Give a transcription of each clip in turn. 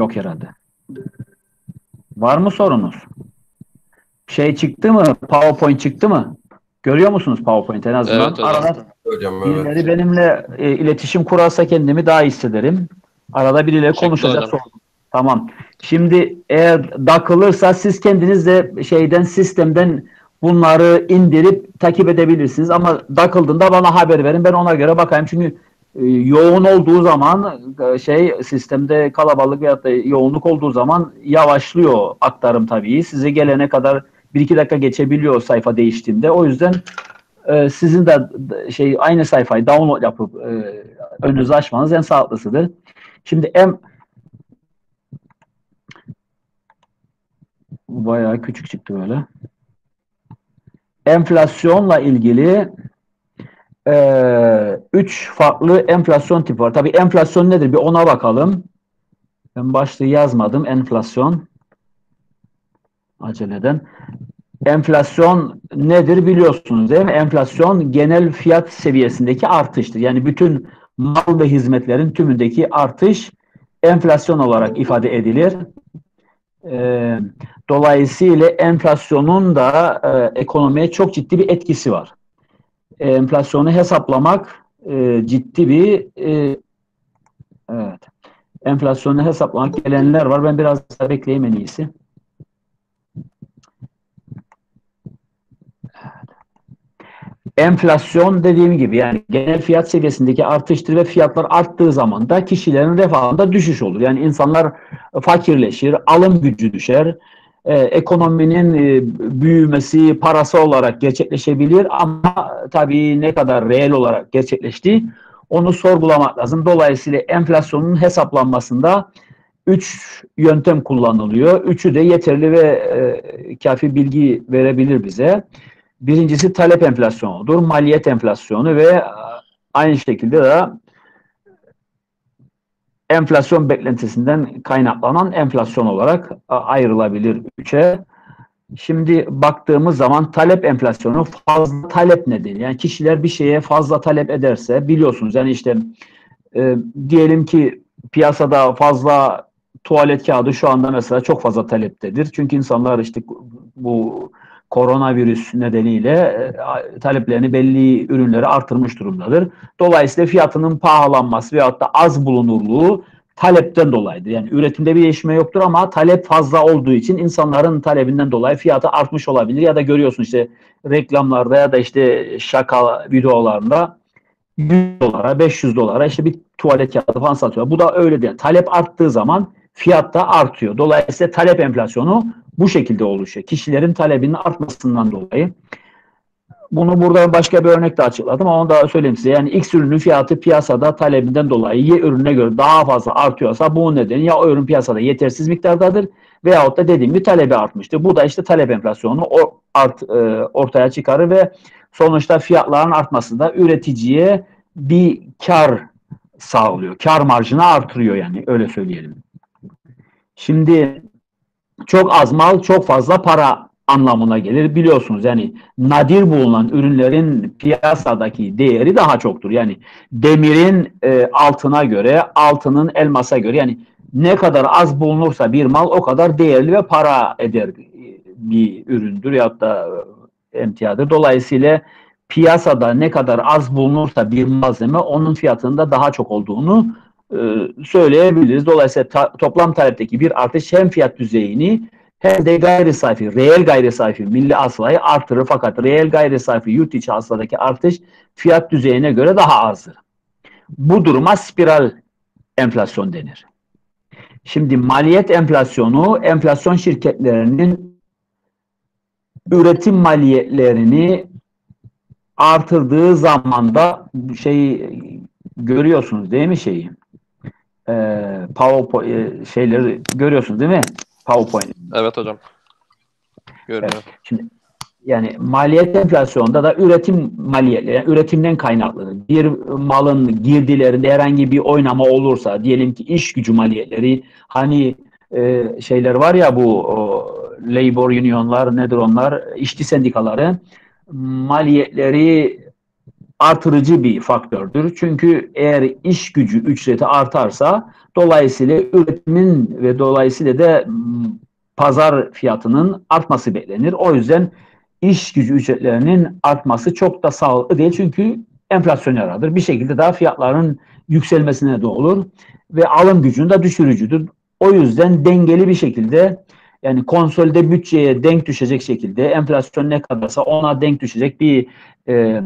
Yok herhalde. Var mı sorunuz? Şey çıktı mı? PowerPoint çıktı mı? Görüyor musunuz PowerPoint en azından? Evet. Arada Hocam birileri evet. benimle e, iletişim kurarsa kendimi daha hissederim. Arada biriyle Çıktı konuşacak. Tamam. Şimdi eğer dakılırsa siz kendiniz de şeyden sistemden bunları indirip takip edebilirsiniz. Ama dakıldığında bana haber verin. Ben ona göre bakayım. Çünkü yoğun olduğu zaman e, şey sistemde kalabalık veyahut da yoğunluk olduğu zaman yavaşlıyor aktarım tabii. Size gelene kadar bir iki dakika geçebiliyor sayfa değiştiğinde. O yüzden e, sizin de şey aynı sayfayı download yapıp e, önünüzü açmanız en sağlıklısıdır. Şimdi em bayağı küçük çıktı böyle. Enflasyonla ilgili e, üç farklı enflasyon tipi var. Tabii enflasyon nedir? Bir ona bakalım. Ben başlığı yazmadım. Enflasyon. Aceleden. Enflasyon nedir biliyorsunuz değil mi? Enflasyon genel fiyat seviyesindeki artıştır. Yani bütün mal ve hizmetlerin tümündeki artış enflasyon olarak ifade edilir. Ee, dolayısıyla enflasyonun da e, ekonomiye çok ciddi bir etkisi var. E, enflasyonu hesaplamak e, ciddi bir e, evet. Enflasyonu hesaplamak gelenler var. Ben biraz daha bekleyeyim en iyisi. Enflasyon dediğim gibi yani genel fiyat seviyesindeki artıştır ve fiyatlar arttığı zaman da kişilerin refahında düşüş olur. Yani insanlar fakirleşir, alım gücü düşer, e, ekonominin e, büyümesi parası olarak gerçekleşebilir ama tabii ne kadar reel olarak gerçekleştiği onu sorgulamak lazım. Dolayısıyla enflasyonun hesaplanmasında üç yöntem kullanılıyor. Üçü de yeterli ve e, kafi bilgi verebilir bize. Birincisi talep enflasyonudur, maliyet enflasyonu ve aynı şekilde de enflasyon beklentisinden kaynaklanan enflasyon olarak ayrılabilir üçe. Şimdi baktığımız zaman talep enflasyonu fazla talep nedeni. Yani kişiler bir şeye fazla talep ederse biliyorsunuz yani işte e, diyelim ki piyasada fazla tuvalet kağıdı şu anda mesela çok fazla taleptedir. Çünkü insanlar işte bu koronavirüs nedeniyle e, taleplerini belli ürünleri artırmış durumdadır. Dolayısıyla fiyatının pahalanması veyahut da az bulunurluğu talepten dolayıdır. Yani üretimde bir değişme yoktur ama talep fazla olduğu için insanların talebinden dolayı fiyatı artmış olabilir. Ya da görüyorsun işte reklamlarda ya da işte şaka videolarında 100 dolara, 500 dolara işte bir tuvalet kağıdı falan satıyor. Bu da öyle değil. Talep arttığı zaman fiyat da artıyor. Dolayısıyla talep enflasyonu bu şekilde oluşuyor. Kişilerin talebinin artmasından dolayı. Bunu burada başka bir örnekle açıkladım ama onu da söyleyeyim size. Yani X ürünün fiyatı piyasada talebinden dolayı Y ürüne göre daha fazla artıyorsa bu nedeni ya o ürün piyasada yetersiz miktardadır veyahut da dediğim gibi talebi artmıştır. Bu da işte talep enflasyonu art, e, ortaya çıkarır ve sonuçta fiyatların artması da üreticiye bir kar sağlıyor. Kar marjını artırıyor yani öyle söyleyelim. Şimdi çok az mal çok fazla para anlamına gelir biliyorsunuz. Yani nadir bulunan ürünlerin piyasadaki değeri daha çoktur. Yani demirin e, altına göre, altının elmasa göre yani ne kadar az bulunursa bir mal o kadar değerli ve para eder bir üründür ya da emtiadır. Dolayısıyla piyasada ne kadar az bulunursa bir malzeme onun fiyatında daha çok olduğunu e, söyleyebiliriz. Dolayısıyla ta- toplam talepteki bir artış hem fiyat düzeyini hem de gayri safi, reel gayri safi milli hasılayı artırır. Fakat reel gayri safi yurt içi hasıladaki artış fiyat düzeyine göre daha azdır. Bu duruma spiral enflasyon denir. Şimdi maliyet enflasyonu enflasyon şirketlerinin üretim maliyetlerini artırdığı zaman da şeyi görüyorsunuz değil mi şeyi? Ee, PowerPoint e, şeyleri görüyorsunuz değil mi? PowerPoint. Evet hocam. Görünüyor. Şimdi yani maliyet enflasyonda da üretim maliyetleri, yani üretimden kaynaklı. Bir malın girdilerinde herhangi bir oynama olursa, diyelim ki iş gücü maliyetleri, hani e, şeyler var ya bu o, labor unionlar nedir onlar, işçi sendikaları maliyetleri artırıcı bir faktördür. Çünkü eğer iş gücü ücreti artarsa Dolayısıyla üretimin ve dolayısıyla da pazar fiyatının artması beklenir. O yüzden iş gücü ücretlerinin artması çok da sağlıklı değil. Çünkü enflasyon yaradır. Bir şekilde daha fiyatların yükselmesine de olur ve alım gücünü de düşürücüdür. O yüzden dengeli bir şekilde yani konsolide bütçeye denk düşecek şekilde enflasyon ne kadarsa ona denk düşecek bir e,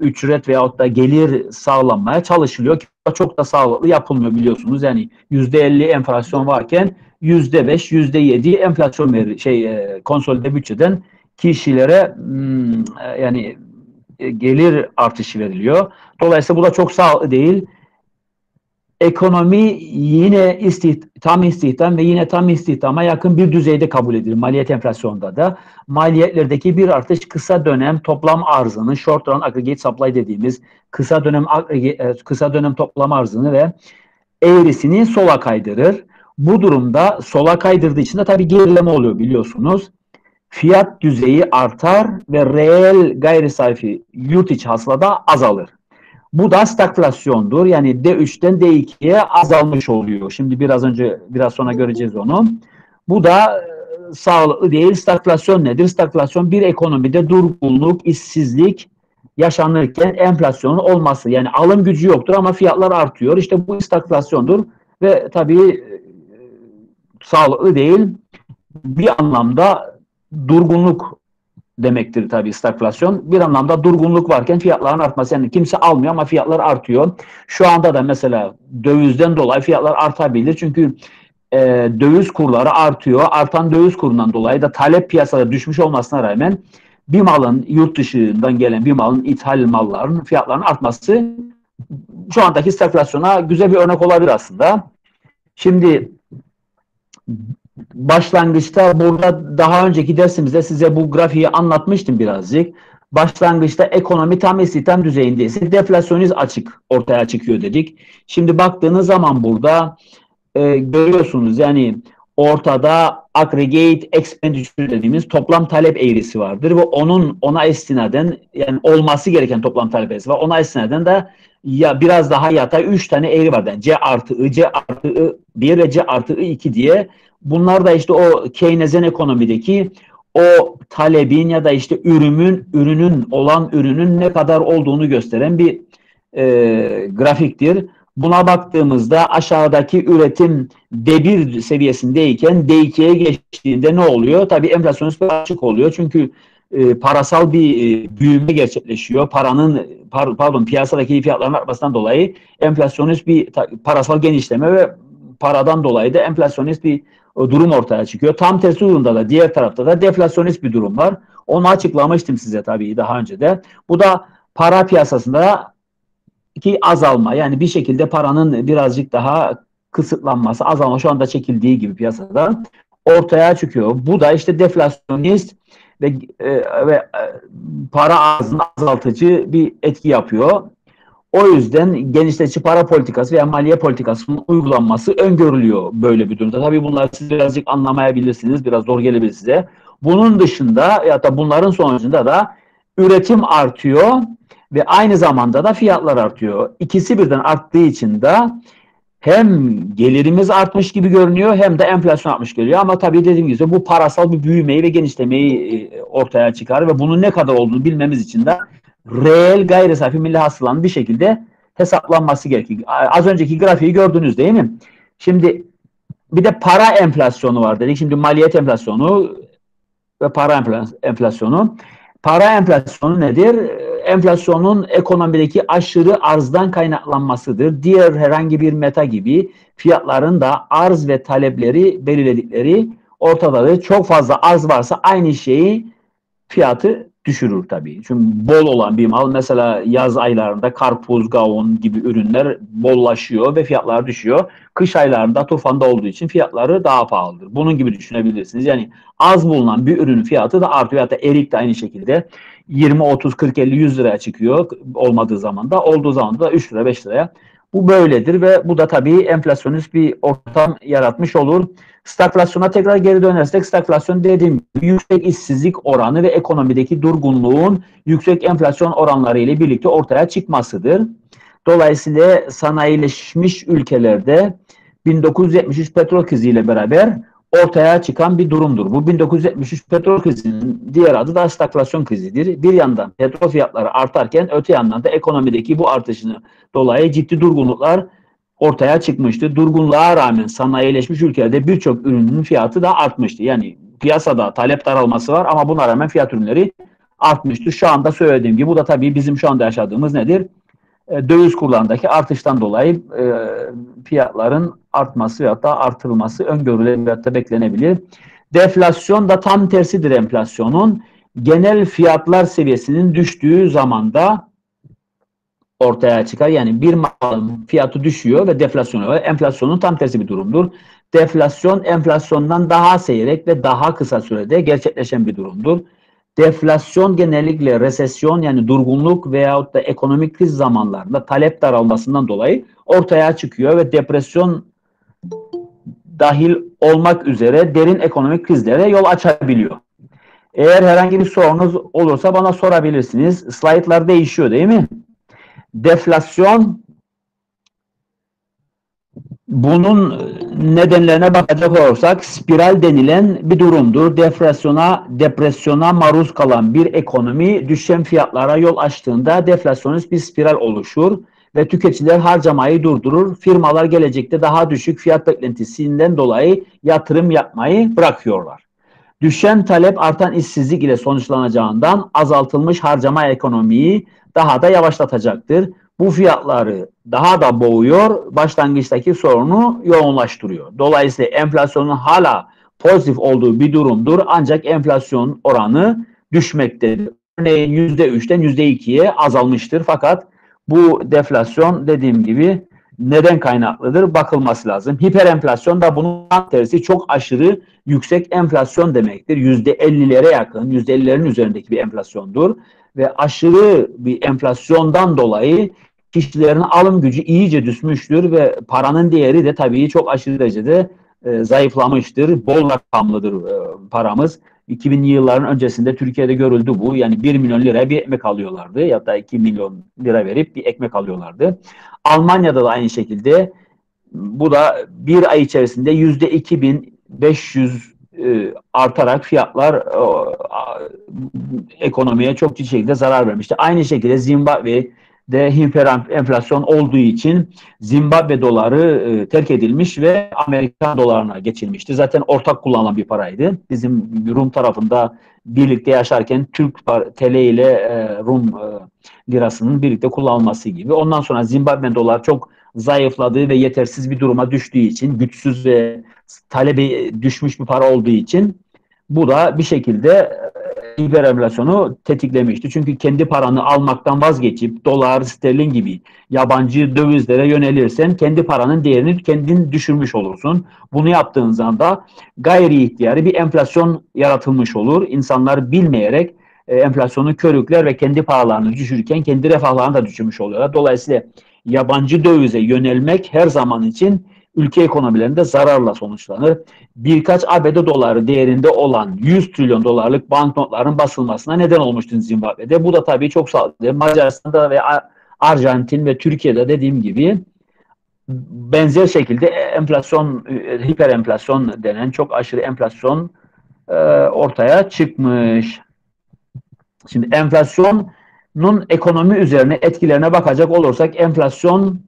ücret veyahut da gelir sağlanmaya çalışılıyor ki çok da sağlıklı yapılmıyor biliyorsunuz. Yani %50 enflasyon varken %5, %7 enflasyon verir şey e, konsolide bütçeden kişilere hmm, e, yani e, gelir artışı veriliyor. Dolayısıyla bu da çok sağlıklı değil. Ekonomi yine istihdam, tam istihdam ve yine tam istihdama yakın bir düzeyde kabul edilir. Maliyet enflasyonda da. Maliyetlerdeki bir artış kısa dönem toplam arzını, short run aggregate supply dediğimiz kısa dönem e, kısa dönem toplam arzını ve eğrisini sola kaydırır. Bu durumda sola kaydırdığı için de tabii gerileme oluyor biliyorsunuz fiyat düzeyi artar ve reel gayri safi yurt içi hasılada azalır. Bu da stagflasyondur. Yani D3'ten D2'ye azalmış oluyor. Şimdi biraz önce biraz sonra göreceğiz onu. Bu da e, sağlıklı değil. Stagflasyon nedir? Stagflasyon bir ekonomide durgunluk, işsizlik yaşanırken enflasyonun olması. Yani alım gücü yoktur ama fiyatlar artıyor. İşte bu stagflasyondur ve tabii e, sağlıklı değil. Bir anlamda durgunluk demektir tabii stagflasyon. Bir anlamda durgunluk varken fiyatların artması. Yani kimse almıyor ama fiyatlar artıyor. Şu anda da mesela dövizden dolayı fiyatlar artabilir. Çünkü e, döviz kurları artıyor. Artan döviz kurundan dolayı da talep piyasada düşmüş olmasına rağmen bir malın yurt dışından gelen bir malın ithal malların fiyatlarının artması şu andaki stagflasyona güzel bir örnek olabilir aslında. Şimdi başlangıçta burada daha önceki dersimizde size bu grafiği anlatmıştım birazcık. Başlangıçta ekonomi tam istihdam düzeyindeyse deflasyoniz açık ortaya çıkıyor dedik. Şimdi baktığınız zaman burada e, görüyorsunuz yani ortada aggregate expenditure dediğimiz toplam talep eğrisi vardır ve onun ona istinaden yani olması gereken toplam talep eğrisi var. Ona istinaden de ya biraz daha yatay 3 tane eğri var. Yani C artı I, C artı I 1 ve C artı I 2 diye Bunlar da işte o Keynesyen ekonomideki o talebin ya da işte ürünün ürünün olan ürünün ne kadar olduğunu gösteren bir e, grafiktir. Buna baktığımızda aşağıdaki üretim D1 seviyesindeyken D2'ye geçtiğinde ne oluyor? Tabii enflasyonist açık oluyor. Çünkü e, parasal bir e, büyüme gerçekleşiyor. Paranın par, pardon piyasadaki fiyatların artmasından dolayı enflasyonist bir ta, parasal genişleme ve paradan dolayı da enflasyonist bir durum ortaya çıkıyor. Tam tersi durumda da diğer tarafta da deflasyonist bir durum var. Onu açıklamıştım size tabii daha önce de. Bu da para piyasasında ki azalma yani bir şekilde paranın birazcık daha kısıtlanması, azalma şu anda çekildiği gibi piyasada ortaya çıkıyor. Bu da işte deflasyonist ve, e, ve e, para azaltıcı bir etki yapıyor. O yüzden genişletici para politikası veya maliye politikasının uygulanması öngörülüyor böyle bir durumda. Tabii bunları siz birazcık anlamayabilirsiniz, biraz zor gelebilir size. Bunun dışında ya da bunların sonucunda da üretim artıyor ve aynı zamanda da fiyatlar artıyor. İkisi birden arttığı için de hem gelirimiz artmış gibi görünüyor hem de enflasyon artmış geliyor. Ama tabii dediğim gibi bu parasal bir büyümeyi ve genişlemeyi e, ortaya çıkar ve bunun ne kadar olduğunu bilmemiz için de reel gayri safi milli hasılanın bir şekilde hesaplanması gerekiyor. Az önceki grafiği gördünüz değil mi? Şimdi bir de para enflasyonu var dedik. Şimdi maliyet enflasyonu ve para enflasyonu. Para enflasyonu nedir? Enflasyonun ekonomideki aşırı arzdan kaynaklanmasıdır. Diğer herhangi bir meta gibi fiyatların da arz ve talepleri belirledikleri ortadadır. Çok fazla arz varsa aynı şeyi fiyatı düşürür tabii. Çünkü bol olan bir mal mesela yaz aylarında karpuz, gavun gibi ürünler bollaşıyor ve fiyatlar düşüyor. Kış aylarında tufanda olduğu için fiyatları daha pahalıdır. Bunun gibi düşünebilirsiniz. Yani az bulunan bir ürünün fiyatı da artıyor. Hatta erik de aynı şekilde 20, 30, 40, 50, 100 liraya çıkıyor olmadığı zaman da olduğu zaman da 3 lira 5 liraya. Bu böyledir ve bu da tabii enflasyonist bir ortam yaratmış olur. Stagflasyona tekrar geri dönersek stagflasyon dediğim gibi yüksek işsizlik oranı ve ekonomideki durgunluğun yüksek enflasyon oranları ile birlikte ortaya çıkmasıdır. Dolayısıyla sanayileşmiş ülkelerde 1973 petrol kriziyle beraber ortaya çıkan bir durumdur. Bu 1973 petrol krizinin diğer adı da stagflasyon krizidir. Bir yandan petrol fiyatları artarken öte yandan da ekonomideki bu artışını dolayı ciddi durgunluklar ortaya çıkmıştı. Durgunluğa rağmen sanayileşmiş ülkelerde birçok ürünün fiyatı da artmıştı. Yani piyasada talep daralması var ama buna rağmen fiyat ürünleri artmıştı. Şu anda söylediğim gibi bu da tabii bizim şu anda yaşadığımız nedir? E, döviz kurlarındaki artıştan dolayı e, fiyatların artması veya da artırılması öngörülebilir veya da beklenebilir. Deflasyon da tam tersidir enflasyonun. Genel fiyatlar seviyesinin düştüğü zamanda ortaya çıkar. Yani bir malın fiyatı düşüyor ve deflasyon oluyor. Enflasyonun tam tersi bir durumdur. Deflasyon enflasyondan daha seyrek ve daha kısa sürede gerçekleşen bir durumdur. Deflasyon genellikle resesyon yani durgunluk veyahut da ekonomik kriz zamanlarında talep daralmasından dolayı ortaya çıkıyor ve depresyon dahil olmak üzere derin ekonomik krizlere yol açabiliyor. Eğer herhangi bir sorunuz olursa bana sorabilirsiniz. Slaytlar değişiyor değil mi? Deflasyon bunun nedenlerine bakacak olursak spiral denilen bir durumdur. Deflasyona, depresyona maruz kalan bir ekonomi düşen fiyatlara yol açtığında deflasyonist bir spiral oluşur ve tüketiciler harcamayı durdurur. Firmalar gelecekte daha düşük fiyat beklentisinden dolayı yatırım yapmayı bırakıyorlar. Düşen talep artan işsizlik ile sonuçlanacağından azaltılmış harcama ekonomiyi daha da yavaşlatacaktır bu fiyatları daha da boğuyor, başlangıçtaki sorunu yoğunlaştırıyor. Dolayısıyla enflasyonun hala pozitif olduğu bir durumdur ancak enflasyon oranı düşmektedir. Örneğin %3'ten %2'ye azalmıştır fakat bu deflasyon dediğim gibi neden kaynaklıdır bakılması lazım. Hiperenflasyon da bunun tersi çok aşırı yüksek enflasyon demektir. %50'lere yakın, %50'lerin üzerindeki bir enflasyondur ve aşırı bir enflasyondan dolayı kişilerin alım gücü iyice düşmüştür ve paranın değeri de tabii çok aşırı derecede e, zayıflamıştır. Bol rakamlıdır e, paramız. 2000'li yılların öncesinde Türkiye'de görüldü bu. Yani 1 milyon liraya bir ekmek alıyorlardı ya da 2 milyon lira verip bir ekmek alıyorlardı. Almanya'da da aynı şekilde bu da bir ay içerisinde yüzde 2500 e, artarak fiyatlar e, ekonomiye çok ciddi şekilde zarar vermişti. Aynı şekilde Zimbabwe de hiperenflasyon olduğu için Zimbabwe doları e, terk edilmiş ve Amerikan dolarına geçilmişti. Zaten ortak kullanılan bir paraydı. Bizim Rum tarafında birlikte yaşarken Türk TL ile e, Rum lirasının birlikte kullanılması gibi. Ondan sonra Zimbabwe dolar çok zayıfladığı ve yetersiz bir duruma düştüğü için, güçsüz ve talebi düşmüş bir para olduğu için bu da bir şekilde hiperenflasyonu tetiklemişti. Çünkü kendi paranı almaktan vazgeçip dolar, sterlin gibi yabancı dövizlere yönelirsen kendi paranın değerini kendin düşürmüş olursun. Bunu yaptığın zaman da gayri ihtiyari bir enflasyon yaratılmış olur. İnsanlar bilmeyerek e, enflasyonu körükler ve kendi paralarını düşürürken kendi refahlarını da düşürmüş oluyorlar. Dolayısıyla yabancı dövize yönelmek her zaman için ülke ekonomilerinde zararla sonuçlanır. Birkaç ABD doları değerinde olan 100 trilyon dolarlık banknotların basılmasına neden olmuştu Zimbabwe'de. Bu da tabii çok sağlıklı. Macaristan'da ve Arjantin ve Türkiye'de dediğim gibi benzer şekilde enflasyon, hiper enflasyon denen çok aşırı enflasyon e, ortaya çıkmış. Şimdi enflasyonun ekonomi üzerine etkilerine bakacak olursak enflasyon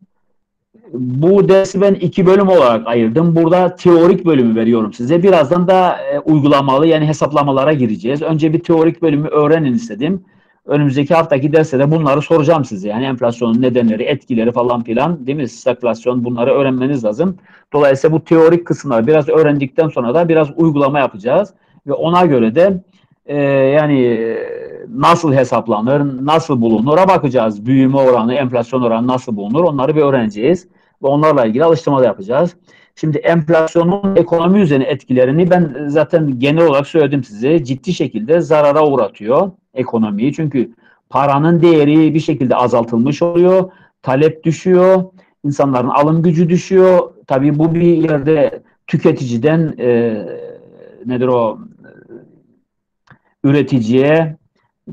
bu dersi ben iki bölüm olarak ayırdım. Burada teorik bölümü veriyorum size. Birazdan da e, uygulamalı yani hesaplamalara gireceğiz. Önce bir teorik bölümü öğrenin istedim. Önümüzdeki haftaki derste de bunları soracağım size. Yani enflasyonun nedenleri, etkileri falan filan değil mi? Stagflasyon bunları öğrenmeniz lazım. Dolayısıyla bu teorik kısımları biraz öğrendikten sonra da biraz uygulama yapacağız. Ve ona göre de e, yani nasıl hesaplanır, nasıl bulunur'a bakacağız. Büyüme oranı, enflasyon oranı nasıl bulunur onları bir öğreneceğiz ve onlarla ilgili alıştırma da yapacağız. Şimdi enflasyonun ekonomi üzerine etkilerini ben zaten genel olarak söyledim size. Ciddi şekilde zarara uğratıyor ekonomiyi. Çünkü paranın değeri bir şekilde azaltılmış oluyor. Talep düşüyor. insanların alım gücü düşüyor. Tabii bu bir yerde tüketiciden e, nedir o üreticiye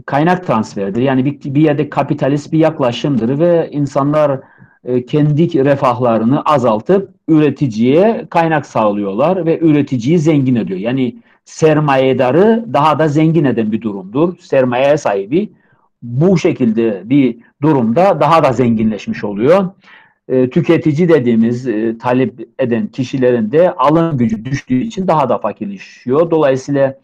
kaynak transferidir. Yani bir, bir yerde kapitalist bir yaklaşımdır ve insanlar e, kendi refahlarını azaltıp üreticiye kaynak sağlıyorlar ve üreticiyi zengin ediyor. Yani sermayedarı daha da zengin eden bir durumdur. Sermaye sahibi bu şekilde bir durumda daha da zenginleşmiş oluyor. E, tüketici dediğimiz e, talep eden kişilerin de alım gücü düştüğü için daha da fakirleşiyor. Dolayısıyla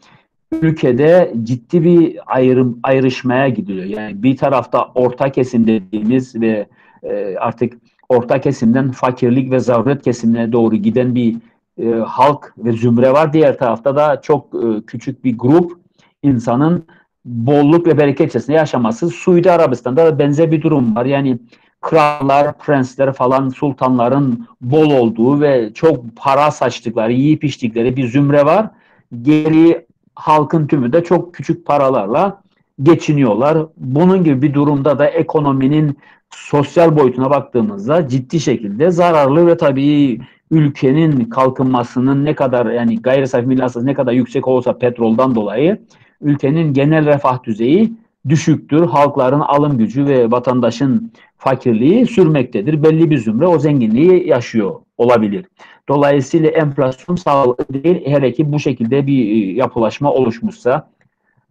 ülkede ciddi bir ayrım ayrışmaya gidiyor. Yani bir tarafta orta kesim dediğimiz ve e, artık orta kesimden fakirlik ve zaruret kesimine doğru giden bir e, halk ve zümre var. Diğer tarafta da çok e, küçük bir grup insanın bolluk ve bereket içerisinde yaşaması. Suudi Arabistan'da da benzer bir durum var. Yani krallar, prensler falan sultanların bol olduğu ve çok para saçtıkları, yiyip içtikleri bir zümre var. Geri halkın tümü de çok küçük paralarla geçiniyorlar. Bunun gibi bir durumda da ekonominin sosyal boyutuna baktığımızda ciddi şekilde zararlı ve tabii ülkenin kalkınmasının ne kadar yani gayri safi milli ne kadar yüksek olsa petroldan dolayı ülkenin genel refah düzeyi düşüktür. Halkların alım gücü ve vatandaşın fakirliği sürmektedir. Belli bir zümre o zenginliği yaşıyor olabilir. Dolayısıyla enflasyon sağlıklı değil. Hele ki bu şekilde bir e, yapılaşma oluşmuşsa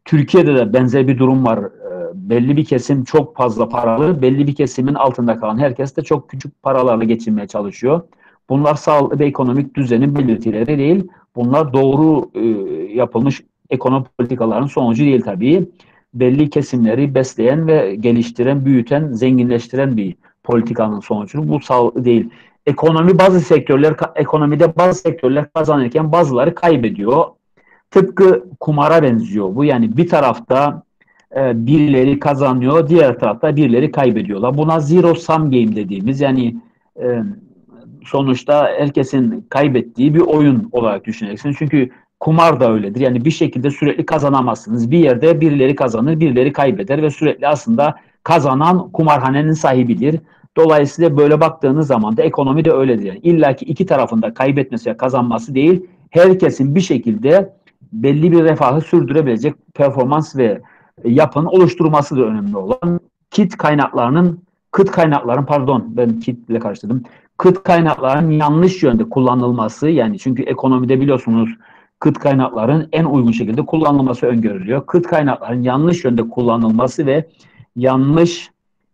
Türkiye'de de benzer bir durum var. E, belli bir kesim çok fazla paralı, belli bir kesimin altında kalan herkes de çok küçük paralarla geçinmeye çalışıyor. Bunlar sağlıklı bir ekonomik düzenin belirtileri değil. Bunlar doğru e, yapılmış ekonomi politikaların sonucu değil tabii. Belli kesimleri besleyen ve geliştiren, büyüten, zenginleştiren bir politikanın sonucu. Bu sağlıklı değil. Ekonomi bazı sektörler, ekonomide bazı sektörler kazanırken bazıları kaybediyor. Tıpkı kumara benziyor bu. Yani bir tarafta e, birileri kazanıyor, diğer tarafta birileri kaybediyorlar. Buna zero sum game dediğimiz yani e, sonuçta herkesin kaybettiği bir oyun olarak düşüneceksiniz. Çünkü kumar da öyledir. Yani bir şekilde sürekli kazanamazsınız. Bir yerde birileri kazanır, birileri kaybeder ve sürekli aslında kazanan kumarhanenin sahibidir. Dolayısıyla böyle baktığınız zaman da ekonomi de öyledir. Yani İlla ki iki tarafında kaybetmesi ve kazanması değil, herkesin bir şekilde belli bir refahı sürdürebilecek performans ve yapının oluşturması da önemli olan kit kaynaklarının kıt kaynakların pardon ben kitle karıştırdım. Kıt kaynakların yanlış yönde kullanılması yani çünkü ekonomide biliyorsunuz kıt kaynakların en uygun şekilde kullanılması öngörülüyor. Kıt kaynakların yanlış yönde kullanılması ve yanlış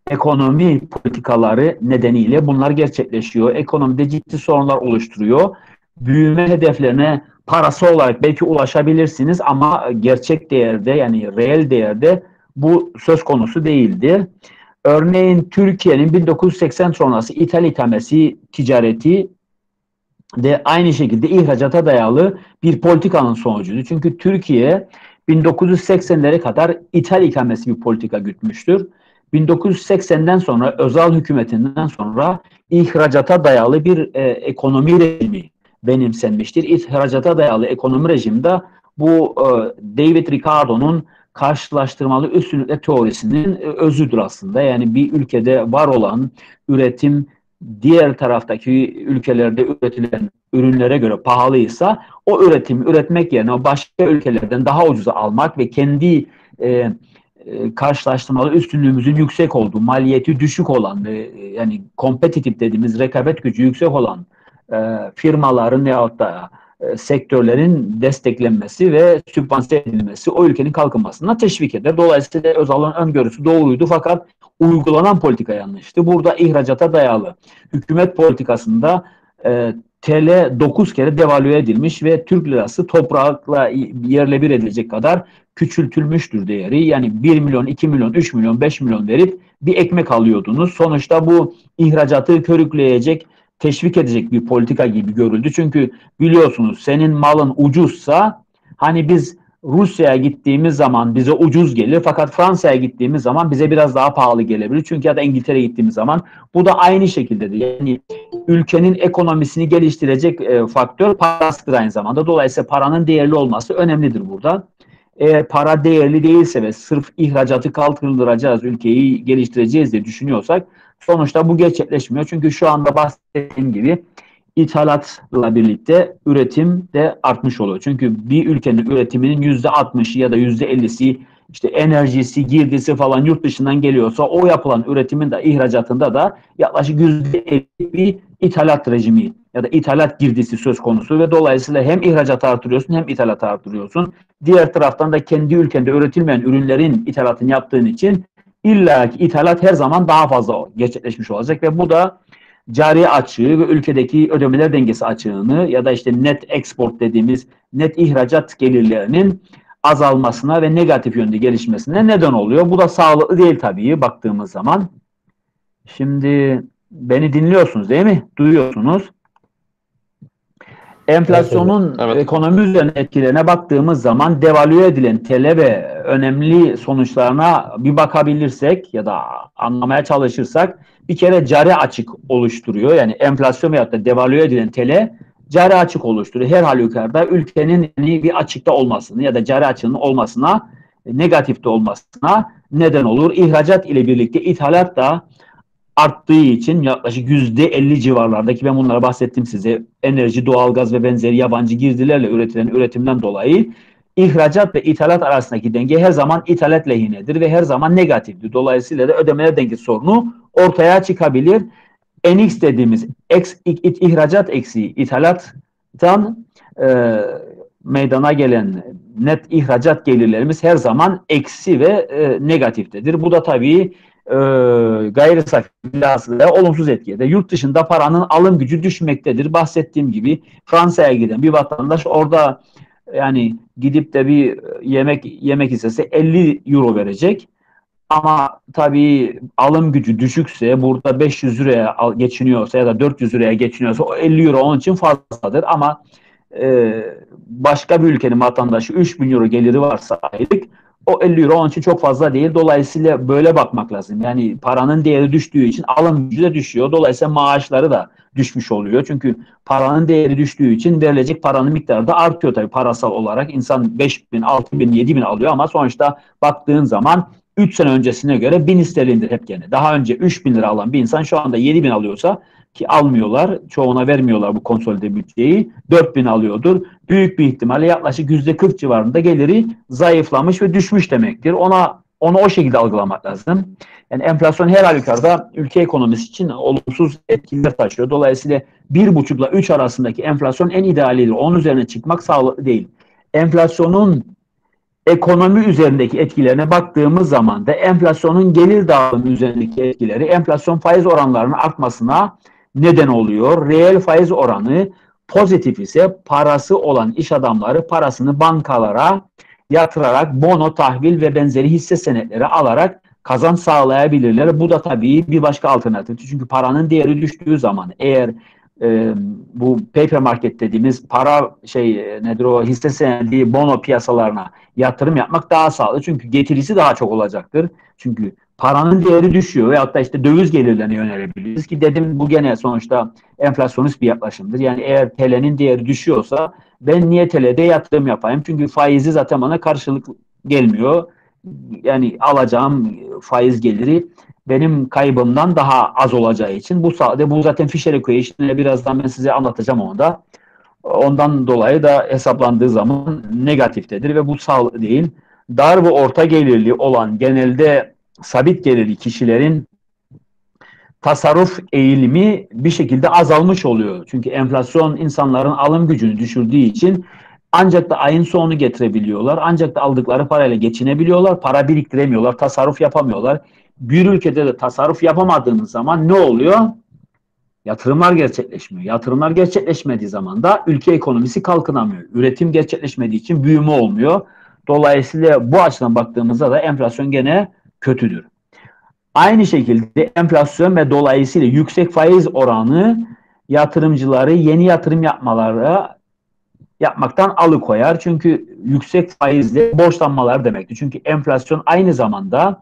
ekonomi politikaları nedeniyle bunlar gerçekleşiyor. Ekonomide ciddi sorunlar oluşturuyor. Büyüme hedeflerine parası olarak belki ulaşabilirsiniz ama gerçek değerde yani reel değerde bu söz konusu değildi. Örneğin Türkiye'nin 1980 sonrası ithal ithamesi ticareti de aynı şekilde ihracata dayalı bir politikanın sonucudur. Çünkü Türkiye 1980'lere kadar ithal ikamesi bir politika gütmüştür. 1980'den sonra özel hükümetinden sonra ihracata dayalı bir e, ekonomi rejimi benimsenmiştir. İhracata dayalı ekonomi rejimde bu e, David Ricardo'nun karşılaştırmalı üstünlükle teorisinin e, özüdür aslında. Yani bir ülkede var olan üretim diğer taraftaki ülkelerde üretilen ürünlere göre pahalıysa o üretim üretmek yerine başka ülkelerden daha ucuza almak ve kendi e, e, karşılaştırmalı üstünlüğümüzün yüksek olduğu, maliyeti düşük olan ve e, yani kompetitif dediğimiz rekabet gücü yüksek olan e, firmaların veyahut da e, sektörlerin desteklenmesi ve sübvanse edilmesi o ülkenin kalkınmasına teşvik eder. Dolayısıyla Özal'ın öngörüsü doğruydu fakat uygulanan politika yanlıştı. Burada ihracata dayalı hükümet politikasında e, TL 9 kere devalüe edilmiş ve Türk lirası toprakla yerle bir edilecek kadar küçültülmüştür değeri. Yani 1 milyon, 2 milyon, 3 milyon, 5 milyon verip bir ekmek alıyordunuz. Sonuçta bu ihracatı körükleyecek, teşvik edecek bir politika gibi görüldü. Çünkü biliyorsunuz senin malın ucuzsa hani biz Rusya'ya gittiğimiz zaman bize ucuz gelir fakat Fransa'ya gittiğimiz zaman bize biraz daha pahalı gelebilir. Çünkü ya da İngiltere'ye gittiğimiz zaman bu da aynı şekildedir. Yani ülkenin ekonomisini geliştirecek e, faktör parasıdır aynı zamanda. Dolayısıyla paranın değerli olması önemlidir burada. Eğer para değerli değilse ve sırf ihracatı kaldıracağız, ülkeyi geliştireceğiz diye düşünüyorsak sonuçta bu gerçekleşmiyor. Çünkü şu anda bahsettiğim gibi ithalatla birlikte üretim de artmış oluyor. Çünkü bir ülkenin üretiminin yüzde 60'ı ya da yüzde 50'si işte enerjisi, girdisi falan yurt dışından geliyorsa o yapılan üretimin de ihracatında da yaklaşık %50 bir ithalat rejimi ya da ithalat girdisi söz konusu ve dolayısıyla hem ihracatı artırıyorsun hem ithalatı artırıyorsun. Diğer taraftan da kendi ülkende üretilmeyen ürünlerin ithalatını yaptığın için illa ki ithalat her zaman daha fazla gerçekleşmiş olacak ve bu da cari açığı ve ülkedeki ödemeler dengesi açığını ya da işte net export dediğimiz net ihracat gelirlerinin azalmasına ve negatif yönde gelişmesine neden oluyor. Bu da sağlıklı değil tabii baktığımız zaman. Şimdi beni dinliyorsunuz değil mi? Duyuyorsunuz. Enflasyonun Evet. ekonomi üzerine etkilerine baktığımız zaman devalüe edilen TL ve önemli sonuçlarına bir bakabilirsek ya da anlamaya çalışırsak bir kere cari açık oluşturuyor. Yani enflasyon veyahut da devalüe edilen TL cari açık oluşturuyor. Her halükarda ülkenin yani bir açıkta olmasını ya da cari açığının olmasına, negatifte olmasına neden olur. İhracat ile birlikte ithalat da arttığı için yaklaşık yüzde 50 civarlardaki ben bunlara bahsettim size enerji, doğalgaz ve benzeri yabancı girdilerle üretilen üretimden dolayı ihracat ve ithalat arasındaki denge her zaman ithalat lehinedir ve her zaman negatiftir. Dolayısıyla da ödemeler dengesi sorunu ortaya çıkabilir. NX dediğimiz ex, ihracat eksiği ithalattan e, meydana gelen net ihracat gelirlerimiz her zaman eksi ve e, negatiftedir. Bu da tabii e, gayri safi hasılaya olumsuz etki eder. Yurt dışında paranın alım gücü düşmektedir. Bahsettiğim gibi Fransa'ya giden bir vatandaş orada yani gidip de bir yemek yemek istese 50 euro verecek. Ama tabii alım gücü düşükse burada 500 liraya geçiniyorsa ya da 400 liraya geçiniyorsa o 50 euro onun için fazladır. Ama e, başka bir ülkenin vatandaşı 3000 euro geliri varsa aylık o 50 euro onun için çok fazla değil. Dolayısıyla böyle bakmak lazım. Yani paranın değeri düştüğü için alım gücü de düşüyor. Dolayısıyla maaşları da düşmüş oluyor. Çünkü paranın değeri düştüğü için verilecek paranın miktarı da artıyor tabii parasal olarak. İnsan 5 bin, 6 bin, 7 bin alıyor ama sonuçta baktığın zaman 3 sene öncesine göre 1000 sterlindir hep gene. Daha önce 3 bin lira alan bir insan şu anda 7 bin alıyorsa ki almıyorlar. Çoğuna vermiyorlar bu konsolide bütçeyi. 4 bin alıyordur. Büyük bir ihtimalle yaklaşık %40 civarında geliri zayıflamış ve düşmüş demektir. Ona onu o şekilde algılamak lazım. Yani enflasyon her halükarda ülke ekonomisi için olumsuz etkiler taşıyor. Dolayısıyla 1,5 ile 3 arasındaki enflasyon en idealidir. Onun üzerine çıkmak sağlıklı değil. Enflasyonun ekonomi üzerindeki etkilerine baktığımız zaman da enflasyonun gelir dağılımı üzerindeki etkileri enflasyon faiz oranlarının artmasına neden oluyor. Reel faiz oranı pozitif ise parası olan iş adamları parasını bankalara yatırarak bono, tahvil ve benzeri hisse senetleri alarak kazanç sağlayabilirler. Bu da tabii bir başka alternatif. Çünkü paranın değeri düştüğü zaman eğer e, bu paper market dediğimiz para şey nedir o hisse senedi bono piyasalarına yatırım yapmak daha sağlıklı. Çünkü getirisi daha çok olacaktır. Çünkü paranın değeri düşüyor veyahut da işte döviz gelirlerine yönelebiliriz ki dedim bu gene sonuçta enflasyonist bir yaklaşımdır. Yani eğer TL'nin değeri düşüyorsa ben niye TL'de yatırım yapayım? Çünkü faizi zaten bana karşılık gelmiyor. Yani alacağım faiz geliri benim kaybımdan daha az olacağı için bu sade bu zaten Fisher equation'ı birazdan ben size anlatacağım onu da. Ondan dolayı da hesaplandığı zaman negatiftedir ve bu sağlıklı değil. Dar ve orta gelirli olan genelde sabit gelirli kişilerin tasarruf eğilimi bir şekilde azalmış oluyor. Çünkü enflasyon insanların alım gücünü düşürdüğü için ancak da ayın sonunu getirebiliyorlar. Ancak da aldıkları parayla geçinebiliyorlar. Para biriktiremiyorlar. Tasarruf yapamıyorlar. Bir ülkede de tasarruf yapamadığınız zaman ne oluyor? Yatırımlar gerçekleşmiyor. Yatırımlar gerçekleşmediği zaman da ülke ekonomisi kalkınamıyor. Üretim gerçekleşmediği için büyüme olmuyor. Dolayısıyla bu açıdan baktığımızda da enflasyon gene kötüdür. Aynı şekilde enflasyon ve dolayısıyla yüksek faiz oranı yatırımcıları yeni yatırım yapmaları yapmaktan alıkoyar. Çünkü yüksek faizle borçlanmalar demektir. Çünkü enflasyon aynı zamanda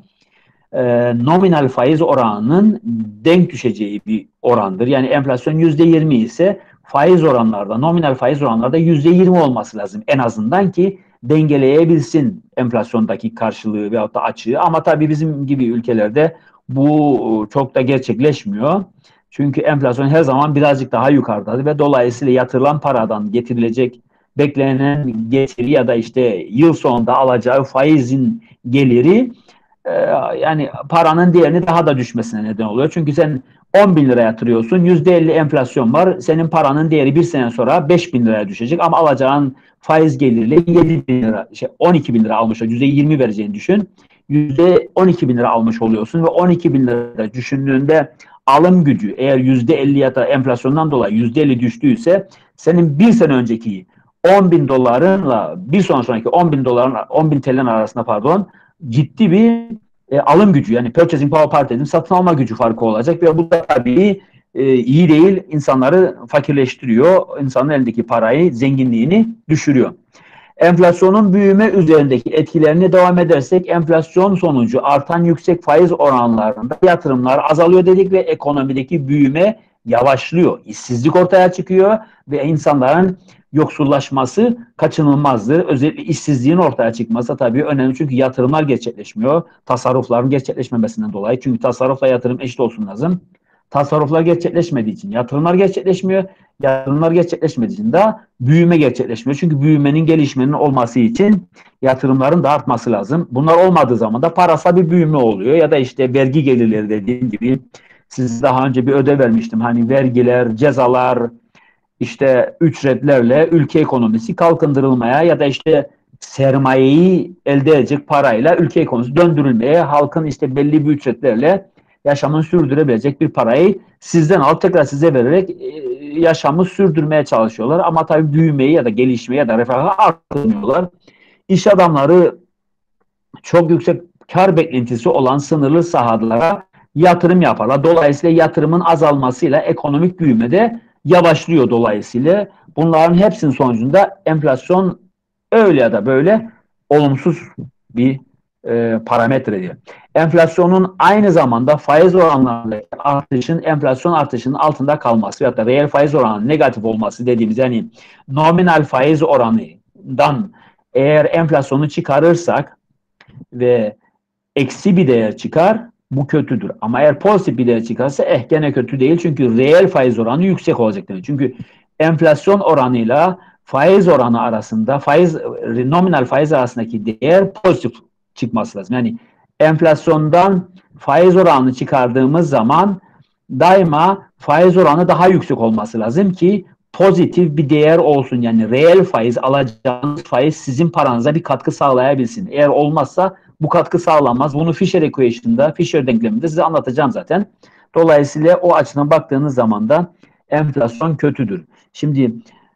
e, nominal faiz oranının denk düşeceği bir orandır. Yani enflasyon yüzde yirmi ise faiz oranlarda, nominal faiz oranlarda yüzde yirmi olması lazım en azından ki dengeleyebilsin enflasyondaki karşılığı veyahut da açığı. Ama tabii bizim gibi ülkelerde bu çok da gerçekleşmiyor. Çünkü enflasyon her zaman birazcık daha yukarıdadır ve dolayısıyla yatırılan paradan getirilecek beklenen getiri ya da işte yıl sonunda alacağı faizin geliri e, yani paranın değerini daha da düşmesine neden oluyor. Çünkü sen 10 bin lira yatırıyorsun. %50 enflasyon var. Senin paranın değeri bir sene sonra 5 bin liraya düşecek ama alacağın faiz geliriyle 7 bin lira, şey 12 bin lira almış. %20 vereceğini düşün. %12 bin lira almış oluyorsun ve 12 bin lira düşündüğünde alım gücü eğer %50 ya da enflasyondan dolayı %50 düştüyse senin bir sene önceki 10 bin dolarınla bir sonra sonraki 10 bin doların 10 bin TL'nin arasında pardon ciddi bir e, alım gücü yani purchasing power part dedim satın alma gücü farkı olacak ve bu tabii e, iyi değil insanları fakirleştiriyor insanın elindeki parayı zenginliğini düşürüyor. Enflasyonun büyüme üzerindeki etkilerini devam edersek enflasyon sonucu artan yüksek faiz oranlarında yatırımlar azalıyor dedik ve ekonomideki büyüme yavaşlıyor. İşsizlik ortaya çıkıyor ve insanların yoksullaşması kaçınılmazdır. Özellikle işsizliğin ortaya çıkması tabii önemli çünkü yatırımlar gerçekleşmiyor. Tasarrufların gerçekleşmemesinden dolayı. Çünkü tasarrufla yatırım eşit olsun lazım. Tasarruflar gerçekleşmediği için yatırımlar gerçekleşmiyor. Yatırımlar gerçekleşmediği için de büyüme gerçekleşmiyor. Çünkü büyümenin, gelişmenin olması için yatırımların da artması lazım. Bunlar olmadığı zaman da parasal bir büyüme oluyor. Ya da işte vergi gelirleri dediğim gibi siz daha önce bir ödev vermiştim. Hani vergiler, cezalar, işte ücretlerle ülke ekonomisi kalkındırılmaya ya da işte sermayeyi elde edecek parayla ülke ekonomisi döndürülmeye, halkın işte belli bir ücretlerle yaşamını sürdürebilecek bir parayı sizden alıp tekrar size vererek e, yaşamı sürdürmeye çalışıyorlar. Ama tabii büyümeyi ya da gelişmeyi ya da refahı arttırmıyorlar. İş adamları çok yüksek kar beklentisi olan sınırlı sahalara yatırım yaparlar. Dolayısıyla yatırımın azalmasıyla ekonomik büyümede yavaşlıyor dolayısıyla. Bunların hepsinin sonucunda enflasyon öyle ya da böyle olumsuz bir e, parametre diyor. Enflasyonun aynı zamanda faiz oranlarındaki artışın enflasyon artışının altında kalması ya da reel faiz oranı negatif olması dediğimiz yani nominal faiz oranından eğer enflasyonu çıkarırsak ve eksi bir değer çıkar bu kötüdür. Ama eğer pozitif bir değer çıkarsa eh gene kötü değil çünkü reel faiz oranı yüksek olacak demek. Çünkü enflasyon oranıyla faiz oranı arasında faiz nominal faiz arasındaki değer pozitif çıkması lazım. Yani enflasyondan faiz oranını çıkardığımız zaman daima faiz oranı daha yüksek olması lazım ki pozitif bir değer olsun. Yani reel faiz alacağınız faiz sizin paranıza bir katkı sağlayabilsin. Eğer olmazsa bu katkı sağlanmaz. Bunu Fisher equation'da, Fisher denkleminde size anlatacağım zaten. Dolayısıyla o açıdan baktığınız zaman da enflasyon kötüdür. Şimdi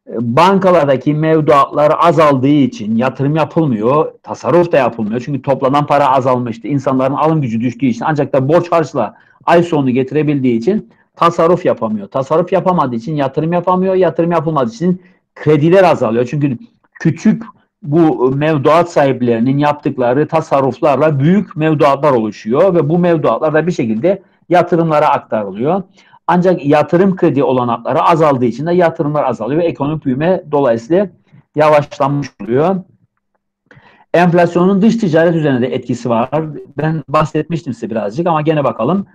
e, bankalardaki mevduatlar azaldığı için yatırım yapılmıyor, tasarruf da yapılmıyor. Çünkü toplanan para azalmıştı. İnsanların alım gücü düştüğü için ancak da borç harçla ay sonunu getirebildiği için tasarruf yapamıyor. Tasarruf yapamadığı için yatırım yapamıyor. Yatırım yapılmadığı için krediler azalıyor. Çünkü küçük bu mevduat sahiplerinin yaptıkları tasarruflarla büyük mevduatlar oluşuyor ve bu mevduatlar da bir şekilde yatırımlara aktarılıyor. Ancak yatırım kredi olanakları azaldığı için de yatırımlar azalıyor ve ekonomik büyüme dolayısıyla yavaşlamış oluyor. Enflasyonun dış ticaret üzerinde de etkisi var. Ben bahsetmiştim size birazcık ama gene bakalım.